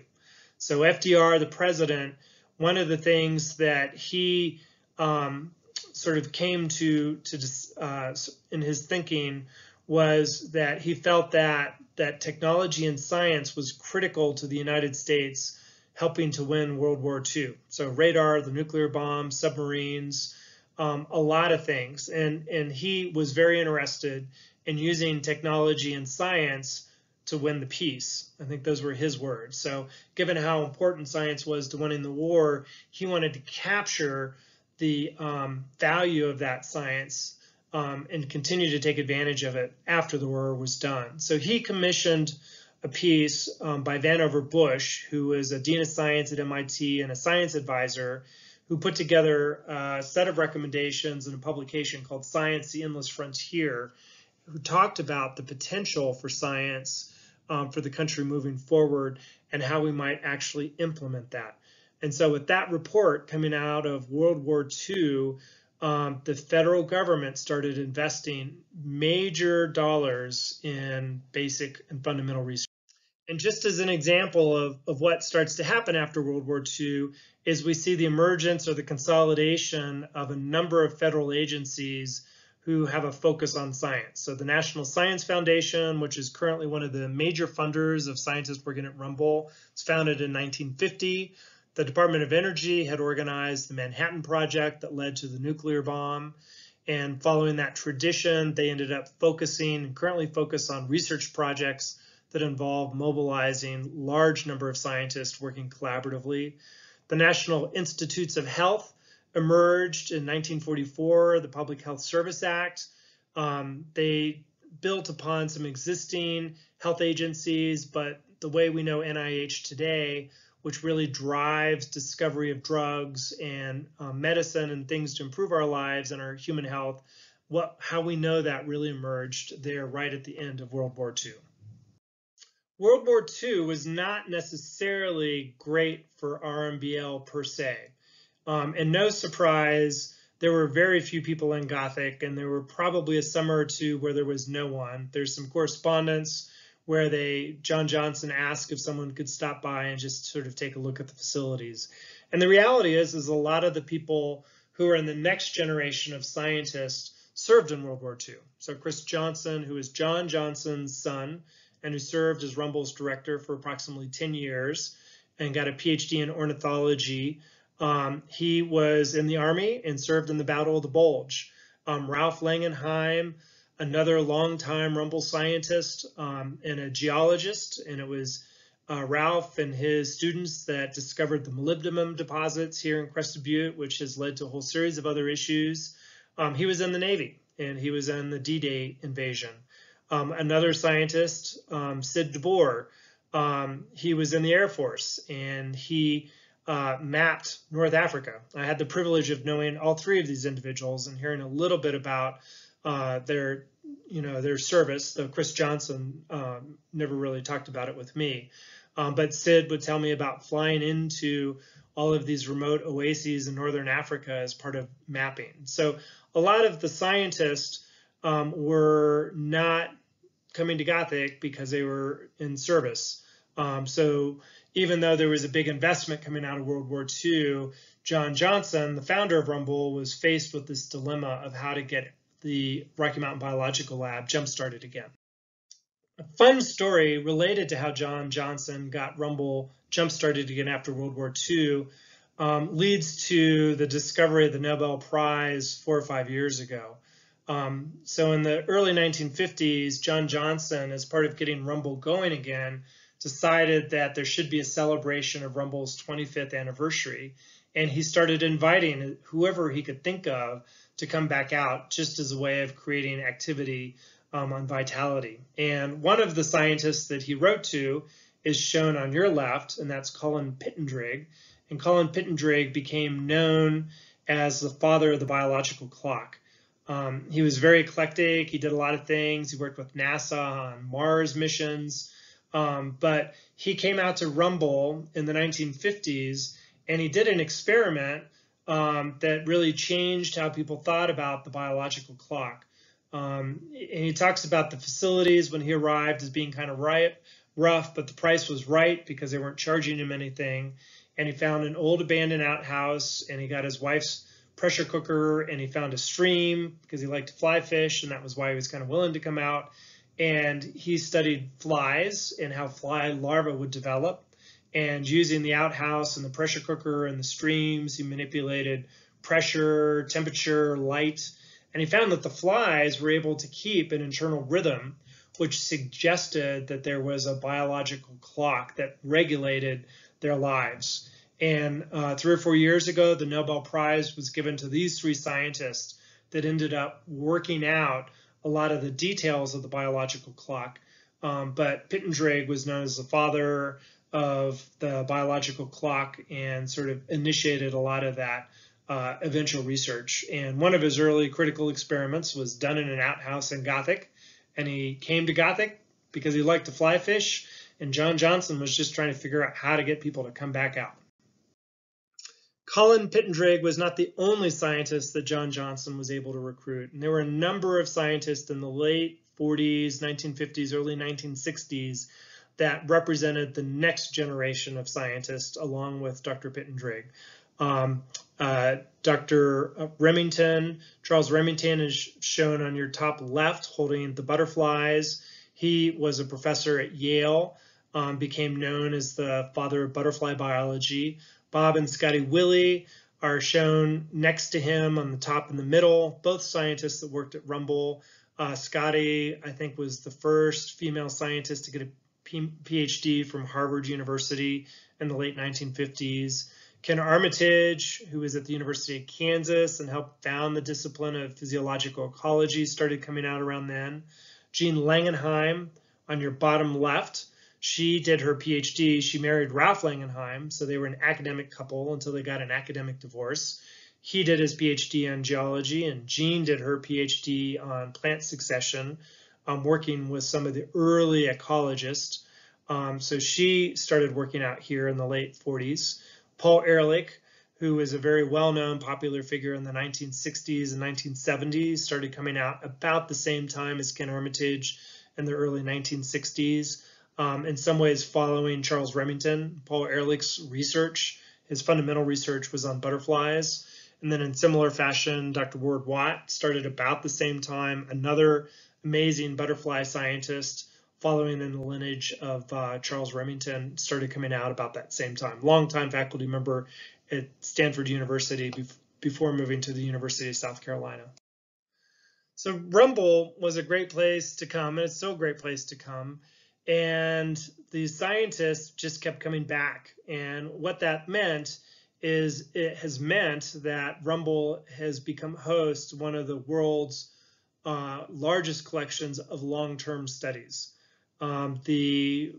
So FDR, the president, one of the things that he um, sort of came to to uh, in his thinking was that he felt that that technology and science was critical to the United States helping to win World War II. So radar, the nuclear bomb, submarines, um, a lot of things. And, and he was very interested in using technology and science to win the peace. I think those were his words. So given how important science was to winning the war, he wanted to capture the um, value of that science um, and continue to take advantage of it after the war was done. So he commissioned a piece um, by Vannevar Bush, who was a dean of science at MIT and a science advisor, who put together a set of recommendations in a publication called Science, the Endless Frontier, who talked about the potential for science um, for the country moving forward and how we might actually implement that. And so with that report coming out of World War II, um, the federal government started investing major dollars in basic and fundamental research. And just as an example of, of what starts to happen after World War II is we see the emergence or the consolidation of a number of federal agencies who have a focus on science. So the National Science Foundation, which is currently one of the major funders of scientists working at Rumble, was founded in 1950. The Department of Energy had organized the Manhattan Project that led to the nuclear bomb. And following that tradition, they ended up focusing and currently focus on research projects that involve mobilizing large number of scientists working collaboratively. The National Institutes of Health emerged in 1944, the Public Health Service Act. Um, they built upon some existing health agencies, but the way we know NIH today, which really drives discovery of drugs and um, medicine and things to improve our lives and our human health, what how we know that really emerged there right at the end of World War II. World War II was not necessarily great for RMBL per se. Um, and no surprise, there were very few people in Gothic, and there were probably a summer or two where there was no one. There's some correspondence where they John Johnson asked if someone could stop by and just sort of take a look at the facilities. And the reality is, is a lot of the people who are in the next generation of scientists served in World War II. So Chris Johnson, who is John Johnson's son, and who served as Rumble's director for approximately 10 years and got a PhD in ornithology. Um, he was in the Army and served in the Battle of the Bulge. Um, Ralph Langenheim, another longtime Rumble scientist um, and a geologist, and it was uh, Ralph and his students that discovered the molybdenum deposits here in Crested Butte, which has led to a whole series of other issues. Um, he was in the Navy, and he was in the D-Day invasion. Um, another scientist, um, Sid DeBoer, um, he was in the Air Force and he uh, mapped North Africa. I had the privilege of knowing all three of these individuals and hearing a little bit about uh, their, you know, their service. Though Chris Johnson um, never really talked about it with me, um, but Sid would tell me about flying into all of these remote oases in northern Africa as part of mapping. So a lot of the scientists um, were not coming to Gothic because they were in service. Um, so even though there was a big investment coming out of World War II, John Johnson, the founder of Rumble, was faced with this dilemma of how to get the Rocky Mountain Biological Lab jump-started again. A fun story related to how John Johnson got Rumble jump-started again after World War II um, leads to the discovery of the Nobel Prize four or five years ago. Um, so in the early 1950s, John Johnson, as part of getting Rumble going again, decided that there should be a celebration of Rumble's 25th anniversary. And he started inviting whoever he could think of to come back out just as a way of creating activity um, on vitality. And one of the scientists that he wrote to is shown on your left, and that's Colin Pittendrigh. And Colin Pittendrigh became known as the father of the biological clock. Um, he was very eclectic. He did a lot of things. He worked with NASA on Mars missions. Um, but he came out to Rumble in the 1950s and he did an experiment um, that really changed how people thought about the biological clock. Um, and he talks about the facilities when he arrived as being kind of rough, but the price was right because they weren't charging him anything. And he found an old abandoned outhouse and he got his wife's pressure cooker and he found a stream because he liked to fly fish and that was why he was kind of willing to come out. And he studied flies and how fly larvae would develop. And using the outhouse and the pressure cooker and the streams, he manipulated pressure, temperature, light, and he found that the flies were able to keep an internal rhythm, which suggested that there was a biological clock that regulated their lives. And uh, three or four years ago, the Nobel Prize was given to these three scientists that ended up working out a lot of the details of the biological clock. Um, but Pittendrigh was known as the father of the biological clock and sort of initiated a lot of that uh, eventual research. And one of his early critical experiments was done in an outhouse in Gothic. And he came to Gothic because he liked to fly fish. And John Johnson was just trying to figure out how to get people to come back out. Colin Pittendrigh was not the only scientist that John Johnson was able to recruit. And there were a number of scientists in the late 40s, 1950s, early 1960s that represented the next generation of scientists along with Dr. Pittendrigh. Um, uh, Dr. Remington, Charles Remington is shown on your top left holding the butterflies. He was a professor at Yale, um, became known as the father of butterfly biology. Bob and Scotty Willey are shown next to him on the top in the middle, both scientists that worked at Rumble. Uh, Scotty, I think, was the first female scientist to get a PhD from Harvard University in the late 1950s. Ken Armitage, who was at the University of Kansas and helped found the discipline of physiological ecology, started coming out around then. Jean Langenheim on your bottom left, she did her PhD. She married Ralph Langenheim, so they were an academic couple until they got an academic divorce. He did his PhD on geology, and Jean did her PhD on plant succession, um, working with some of the early ecologists. Um, so she started working out here in the late 40s. Paul Ehrlich, who was a very well-known popular figure in the 1960s and 1970s, started coming out about the same time as Ken Armitage in the early 1960s. Um, in some ways following Charles Remington, Paul Ehrlich's research, his fundamental research was on butterflies. And then in similar fashion, Dr. Ward Watt started about the same time, another amazing butterfly scientist following in the lineage of uh, Charles Remington, started coming out about that same time. Longtime faculty member at Stanford University before moving to the University of South Carolina. So Rumble was a great place to come, and it's still a great place to come. And these scientists just kept coming back. And what that meant is it has meant that Rumble has become host one of the world's uh, largest collections of long-term studies. Um, the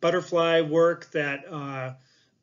butterfly work that uh,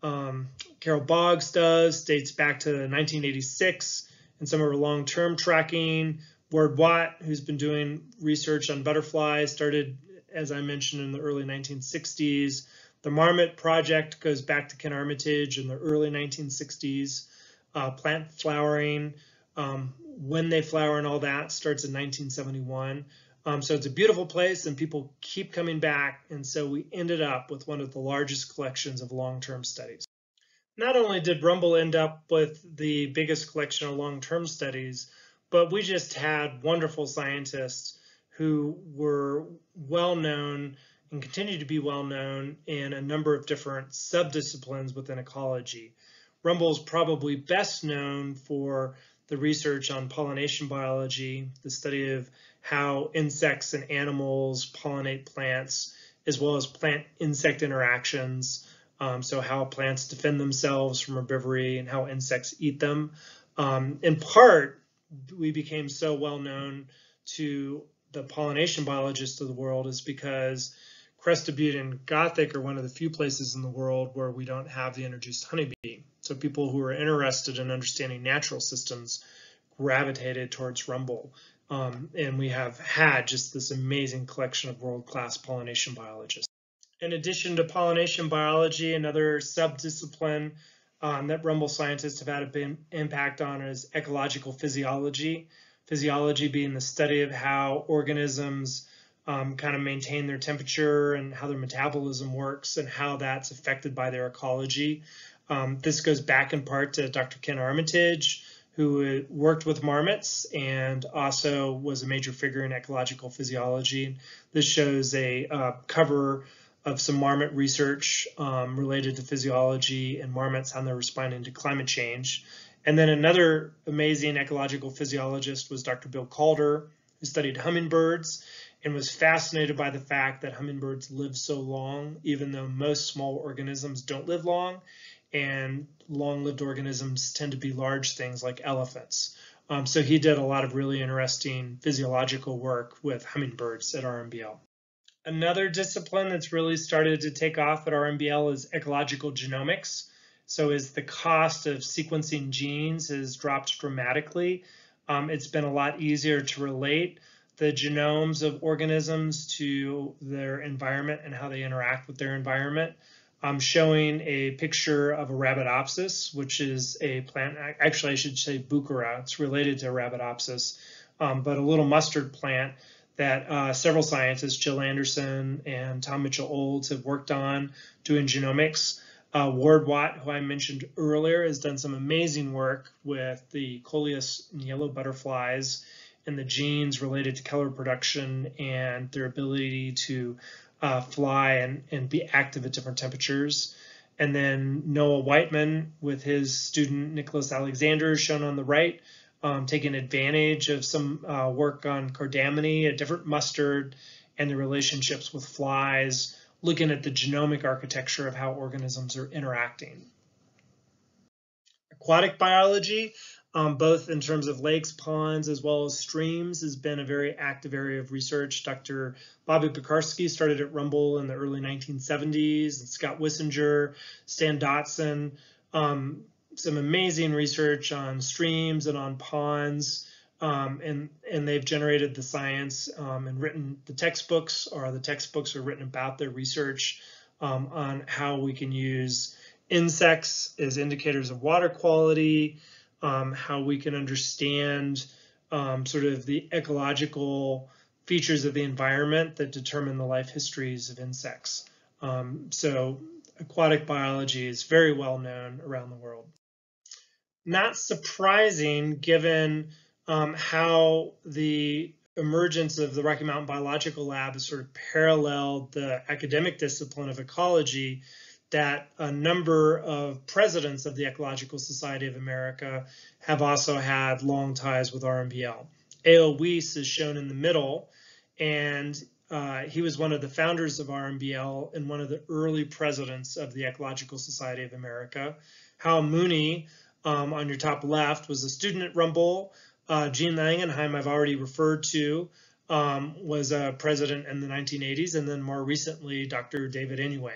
um, Carol Boggs does dates back to 1986 and some of her long-term tracking. Ward Watt, who's been doing research on butterflies, started, as I mentioned, in the early 1960s. The Marmot Project goes back to Ken Armitage in the early 1960s. Uh, plant flowering, um, when they flower and all that starts in 1971. Um, so it's a beautiful place and people keep coming back. And so we ended up with one of the largest collections of long-term studies. Not only did Rumble end up with the biggest collection of long-term studies, but we just had wonderful scientists who were well known and continue to be well known in a number of different subdisciplines within ecology. Rumble is probably best known for the research on pollination biology, the study of how insects and animals pollinate plants, as well as plant insect interactions. Um, so how plants defend themselves from herbivory and how insects eat them. Um, in part, we became so well known to the pollination biologists of the world is because Crested Butte and Gothic are one of the few places in the world where we don't have the introduced honeybee. So people who are interested in understanding natural systems gravitated towards Rumble. Um, and we have had just this amazing collection of world-class pollination biologists. In addition to pollination biology, another subdiscipline um, that Rumble scientists have had an impact on is ecological physiology. Physiology being the study of how organisms um, kind of maintain their temperature and how their metabolism works and how that's affected by their ecology. Um, this goes back in part to Dr. Ken Armitage, who worked with marmots and also was a major figure in ecological physiology. This shows a uh, cover of some marmot research um, related to physiology and marmots, how they're responding to climate change. And then another amazing ecological physiologist was Dr. Bill Calder, who studied hummingbirds and was fascinated by the fact that hummingbirds live so long, even though most small organisms don't live long, and long-lived organisms tend to be large things like elephants. Um, so he did a lot of really interesting physiological work with hummingbirds at RMBL. Another discipline that's really started to take off at RMBL is ecological genomics. So as the cost of sequencing genes has dropped dramatically, um, it's been a lot easier to relate the genomes of organisms to their environment and how they interact with their environment. I'm showing a picture of a Arabidopsis, which is a plant, actually I should say Boechera, it's related to Arabidopsis, um, but a little mustard plant that uh, several scientists, Jill Anderson and Tom Mitchell-Olds, have worked on doing genomics. Uh, Ward Watt, who I mentioned earlier, has done some amazing work with the Colias and yellow butterflies and the genes related to color production and their ability to uh, fly and, and be active at different temperatures. And then Noah Whiteman with his student Nicholas Alexander shown on the right, um, taking advantage of some uh, work on cardamine, a different mustard, and the relationships with flies, looking at the genomic architecture of how organisms are interacting. Aquatic biology, um, both in terms of lakes, ponds, as well as streams, has been a very active area of research. Dr. Bobby Peckarsky started at Rumble in the early 1970s, and Scott Wissinger, Stan Dodson, um, some amazing research on streams and on ponds. Um, and and they've generated the science um, and written the textbooks, or the textbooks are written about their research um, on how we can use insects as indicators of water quality, um, how we can understand um, sort of the ecological features of the environment that determine the life histories of insects. Um, so aquatic biology is very well known around the world. Not surprising given um, how the emergence of the Rocky Mountain Biological Lab has sort of paralleled the academic discipline of ecology that a number of presidents of the Ecological Society of America have also had long ties with RMBL. A.O. Weese is shown in the middle, and uh, he was one of the founders of RMBL and one of the early presidents of the Ecological Society of America. Hal Mooney, um, on your top left, was a student at Rumble. Uh, Jean Langenheim, I've already referred to, um, was a president in the 1980s, and then more recently, Dr. David Inouye.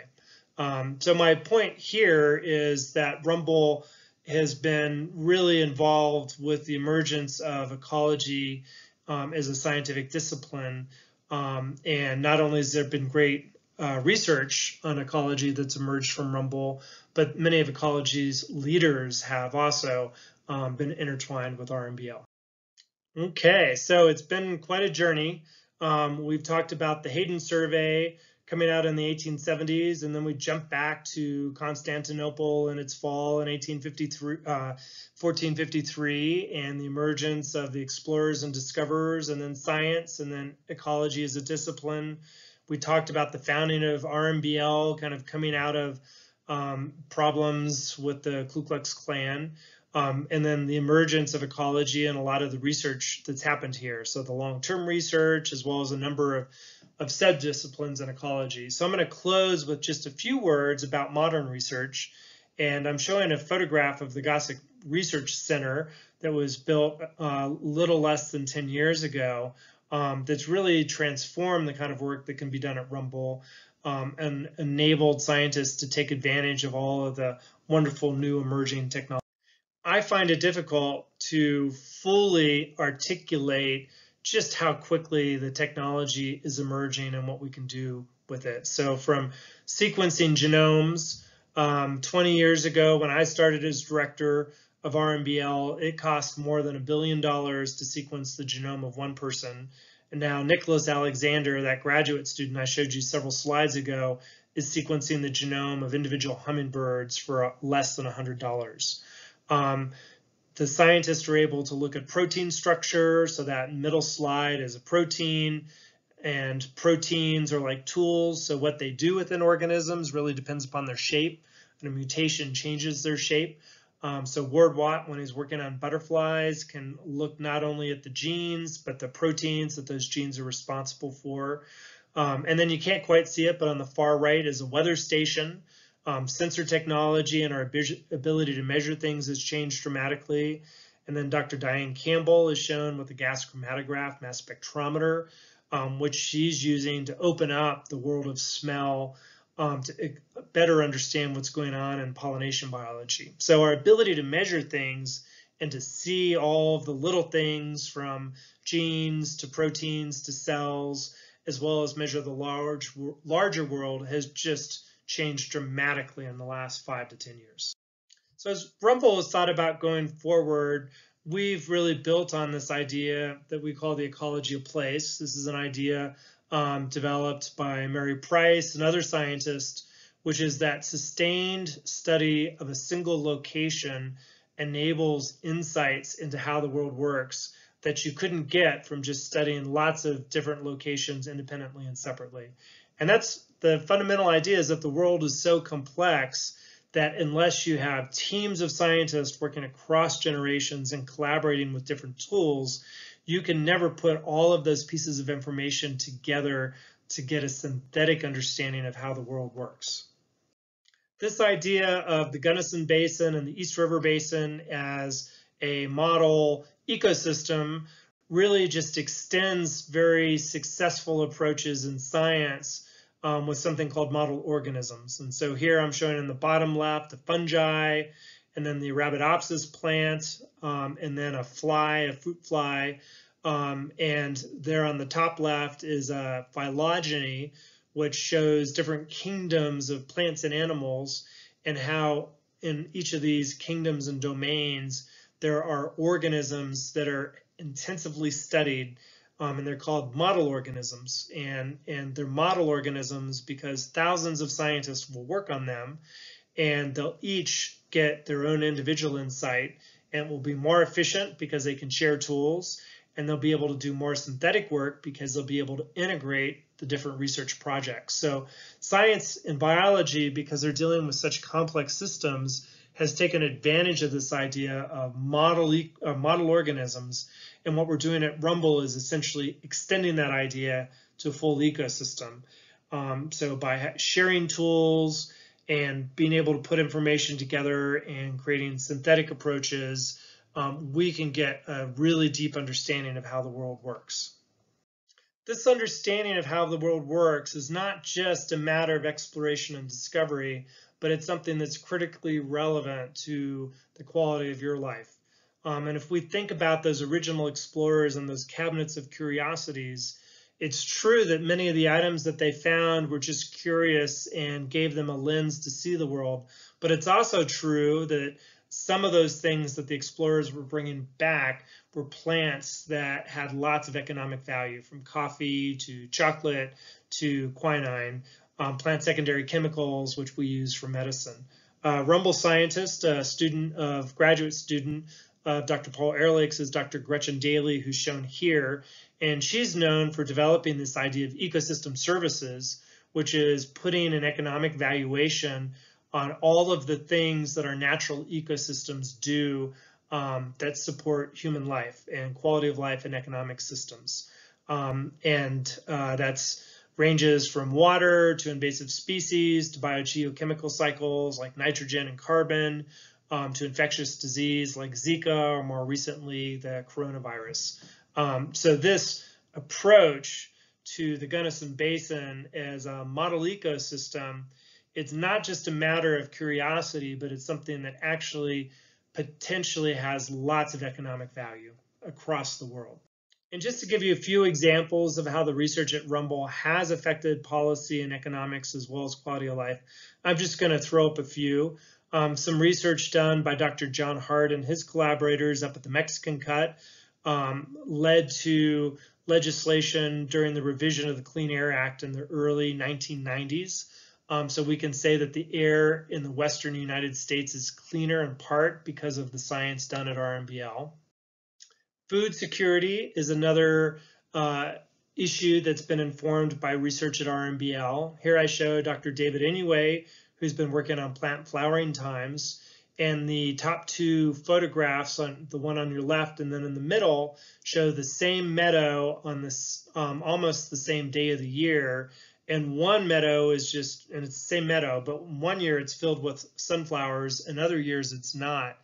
Um, so my point here is that Rumble has been really involved with the emergence of ecology um, as a scientific discipline. Um, and not only has there been great uh, research on ecology that's emerged from Rumble, but many of ecology's leaders have also um, been intertwined with RMBL. Okay, so it's been quite a journey. Um, we've talked about the Hayden survey, coming out in the 1870s, and then we jump back to Constantinople in its fall in 1853, uh, 1453, and the emergence of the explorers and discoverers, and then science, and then ecology as a discipline. We talked about the founding of RMBL, kind of coming out of um, problems with the Ku Klux Klan. Um, and then the emergence of ecology and a lot of the research that's happened here. So the long-term research, as well as a number of of subdisciplines in ecology. So I'm going to close with just a few words about modern research. And I'm showing a photograph of the Gothic Research Center that was built a uh, little less than 10 years ago um, that's really transformed the kind of work that can be done at Rumble um, and enabled scientists to take advantage of all of the wonderful new emerging technology. I find it difficult to fully articulate just how quickly the technology is emerging and what we can do with it. So from sequencing genomes Um, 20 years ago, when I started as director of RMBL, it cost more than a billion dollars to sequence the genome of one person. And now Nicholas Alexander, that graduate student I showed you several slides ago, is sequencing the genome of individual hummingbirds for less than $100. Um, the scientists are able to look at protein structure. So that middle slide is a protein and proteins are like tools. So what they do within organisms really depends upon their shape and a mutation changes their shape. Um, so Ward Watt, when he's working on butterflies, can look not only at the genes, but the proteins that those genes are responsible for. Um, and then you can't quite see it, but on the far right is a weather station. Um, sensor technology and our ability to measure things has changed dramatically. And then Dr. Diane Campbell is shown with a gas chromatograph mass spectrometer, um, which she's using to open up the world of smell um, to better understand what's going on in pollination biology. So our ability to measure things and to see all the little things from genes to proteins to cells, as well as measure the large, larger world has just changed dramatically in the last five to 10 years. So as Rumble has thought about going forward, we've really built on this idea that we call the ecology of place. This is an idea um, developed by Mary Price and other scientists, which is that sustained study of a single location enables insights into how the world works that you couldn't get from just studying lots of different locations independently and separately. And that's the fundamental idea is that the world is so complex that unless you have teams of scientists working across generations and collaborating with different tools, you can never put all of those pieces of information together to get a synthetic understanding of how the world works. This idea of the Gunnison Basin and the East River Basin as a model ecosystem really just extends very successful approaches in science um, with something called model organisms. And so here I'm showing in the bottom left the fungi, and then the Arabidopsis plant, um, and then a fly, a fruit fly. Um, and there on the top left is a phylogeny, which shows different kingdoms of plants and animals and how in each of these kingdoms and domains, there are organisms that are intensively studied um, and they're called model organisms and and they're model organisms because thousands of scientists will work on them and they'll each get their own individual insight and will be more efficient because they can share tools and they'll be able to do more synthetic work because they'll be able to integrate the different research projects. So science and biology, because they're dealing with such complex systems, has taken advantage of this idea of model, uh, model organisms. And what we're doing at Rumble is essentially extending that idea to a full ecosystem. Um, so by sharing tools, and being able to put information together and creating synthetic approaches, um, we can get a really deep understanding of how the world works. This understanding of how the world works is not just a matter of exploration and discovery, but it's something that's critically relevant to the quality of your life. Um, and if we think about those original explorers and those cabinets of curiosities, it's true that many of the items that they found were just curious and gave them a lens to see the world. But it's also true that some of those things that the explorers were bringing back were plants that had lots of economic value, from coffee to chocolate to quinine, um, plant secondary chemicals, which we use for medicine. Uh, Rumble scientist, a student of graduate student uh, Dr. Paul Ehrlich's is Dr. Gretchen Daily, who's shown here. And she's known for developing this idea of ecosystem services, which is putting an economic valuation on all of the things that our natural ecosystems do um, that support human life and quality of life and economic systems. Um, and uh, that's ranges from water to invasive species to biogeochemical cycles like nitrogen and carbon um, to infectious disease like Zika or more recently the coronavirus. Um, so this approach to the Gunnison Basin as a model ecosystem, it's not just a matter of curiosity, but it's something that actually potentially has lots of economic value across the world. And just to give you a few examples of how the research at Rumble has affected policy and economics as well as quality of life, I'm just going to throw up a few. Um, some research done by Dr. John Harte and his collaborators up at the Mexican Cut um, led to legislation during the revision of the Clean Air Act in the early 1990s. Um, so we can say that the air in the western United States is cleaner in part because of the science done at RMBL. Food security is another uh, issue that's been informed by research at RMBL. Here I show Dr. David Inouye, who's been working on plant flowering times. And the top two photographs, on the one on your left and then in the middle, show the same meadow on this um, almost the same day of the year. And one meadow is just, and it's the same meadow, but one year it's filled with sunflowers, and other years it's not.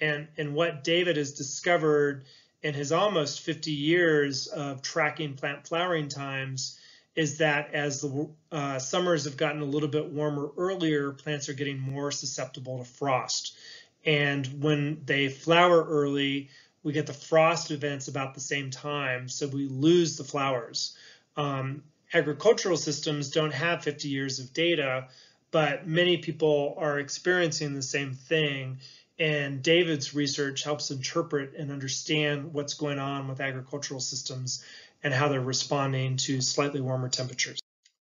And and what David has discovered in his almost 50 years of tracking plant flowering times is that as the uh, summers have gotten a little bit warmer earlier, plants are getting more susceptible to frost. And when they flower early, we get the frost events about the same time, so we lose the flowers. Um, agricultural systems don't have 50 years of data, but many people are experiencing the same thing and David's research helps interpret and understand what's going on with agricultural systems and how they're responding to slightly warmer temperatures.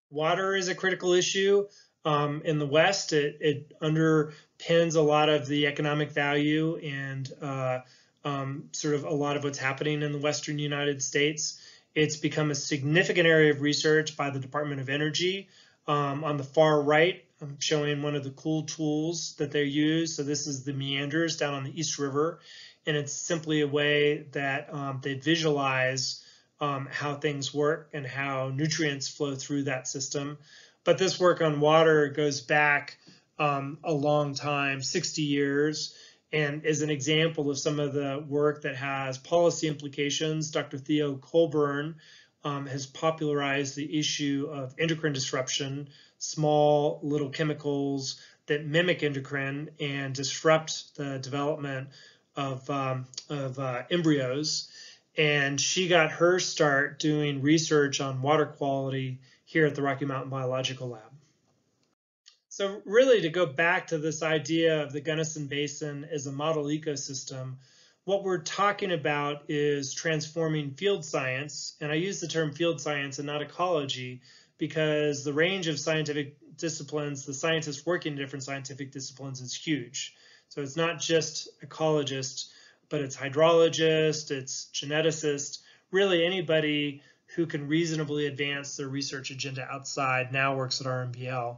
Water is a critical issue. Um, in the West, it, it, underpins a lot of the economic value and uh, um, sort of a lot of what's happening in the Western United States. It's become a significant area of research by the Department of Energy. Um, on the far right, I'm showing one of the cool tools that they use. So this is the meanders down on the East River, and it's simply a way that um, they visualize um, how things work and how nutrients flow through that system. But this work on water goes back um, a long time, 60 years, and is an example of some of the work that has policy implications. Dr. Theo Colborn um, has popularized the issue of endocrine disruption, small little chemicals that mimic endocrine and disrupt the development of, um, of uh, embryos. And she got her start doing research on water quality here at the Rocky Mountain Biological Lab. So really to go back to this idea of the Gunnison Basin as a model ecosystem, what we're talking about is transforming field science, and I use the term field science and not ecology because the range of scientific disciplines, the scientists working in different scientific disciplines is huge. So it's not just ecologist, but it's hydrologist, it's geneticist, really anybody who can reasonably advance their research agenda outside now works at RMBL.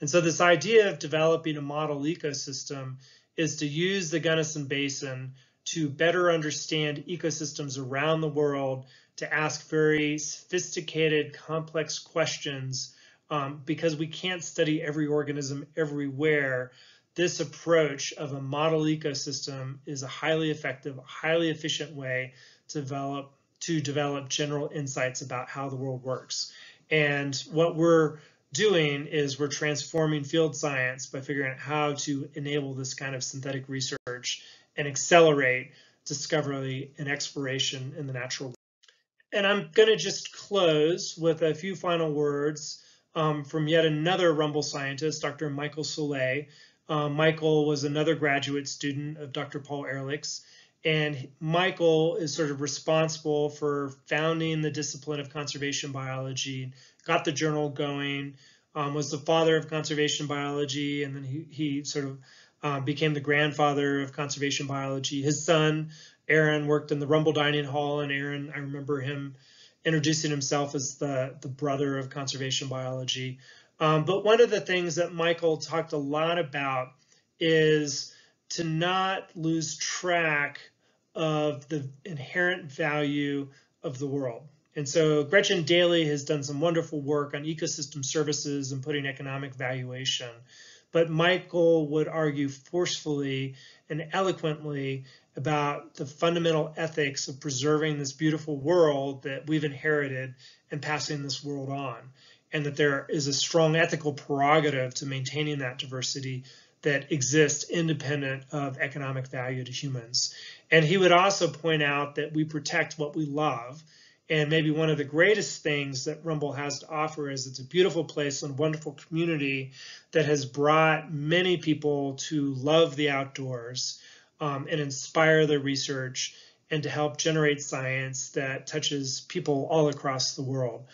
And so this idea of developing a model ecosystem is to use the Gunnison Basin to better understand ecosystems around the world, to ask very sophisticated, complex questions, um, because we can't study every organism everywhere. This approach of a model ecosystem is a highly effective, highly efficient way to develop to develop general insights about how the world works. And what we're doing is we're transforming field science by figuring out how to enable this kind of synthetic research and accelerate discovery and exploration in the natural world. And I'm going to just close with a few final words um, from yet another RMBL scientist, Dr. Michael Soule. Um, Michael was another graduate student of Dr. Paul Ehrlich's, and Michael is sort of responsible for founding the discipline of conservation biology, got the journal going, um, was the father of conservation biology, and then he, he sort of uh, became the grandfather of conservation biology. His son, Aaron, worked in the RMBL Dining Hall, and Aaron, I remember him introducing himself as the, the brother of conservation biology. Um, but one of the things that Michael talked a lot about is to not lose track of the inherent value of the world. And so Gretchen Daily has done some wonderful work on ecosystem services and putting economic valuation. But Michael would argue forcefully and eloquently about the fundamental ethics of preserving this beautiful world that we've inherited and passing this world on. And that there is a strong ethical prerogative to maintaining that diversity that exists independent of economic value to humans. And he would also point out that we protect what we love. And maybe one of the greatest things that RMBL has to offer is it's a beautiful place and wonderful community that has brought many people to love the outdoors um, and inspire their research and to help generate science that touches people all across the world.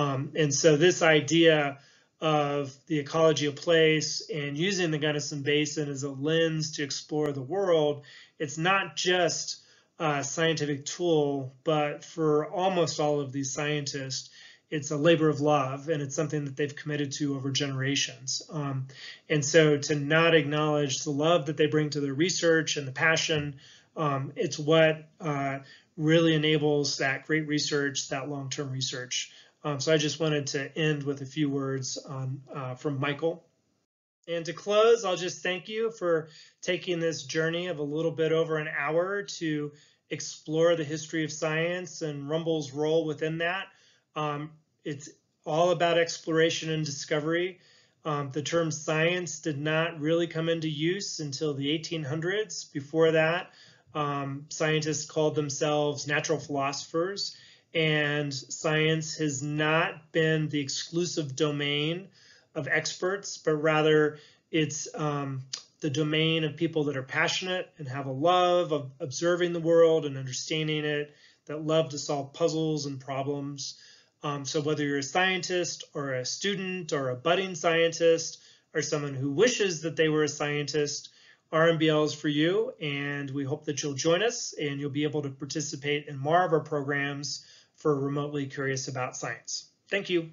Um, and so this idea of the ecology of place and using the Gunnison Basin as a lens to explore the world, it's not just a scientific tool, but for almost all of these scientists, it's a labor of love and it's something that they've committed to over generations. Um, and so to not acknowledge the love that they bring to their research and the passion, um, it's what uh, really enables that great research, that long-term research. Um, so I just wanted to end with a few words on, uh, from Michael. And to close, I'll just thank you for taking this journey of a little bit over an hour to explore the history of science and RMBL's role within that. Um, it's all about exploration and discovery. Um, the term science did not really come into use until the 1800s. Before that, um, scientists called themselves natural philosophers and science has not been the exclusive domain of experts, but rather it's um, the domain of people that are passionate and have a love of observing the world and understanding it, that love to solve puzzles and problems. Um, so whether you're a scientist or a student or a budding scientist or someone who wishes that they were a scientist, RMBL is for you, and we hope that you'll join us and you'll be able to participate in more of our programs for remotely curious about science. Thank you.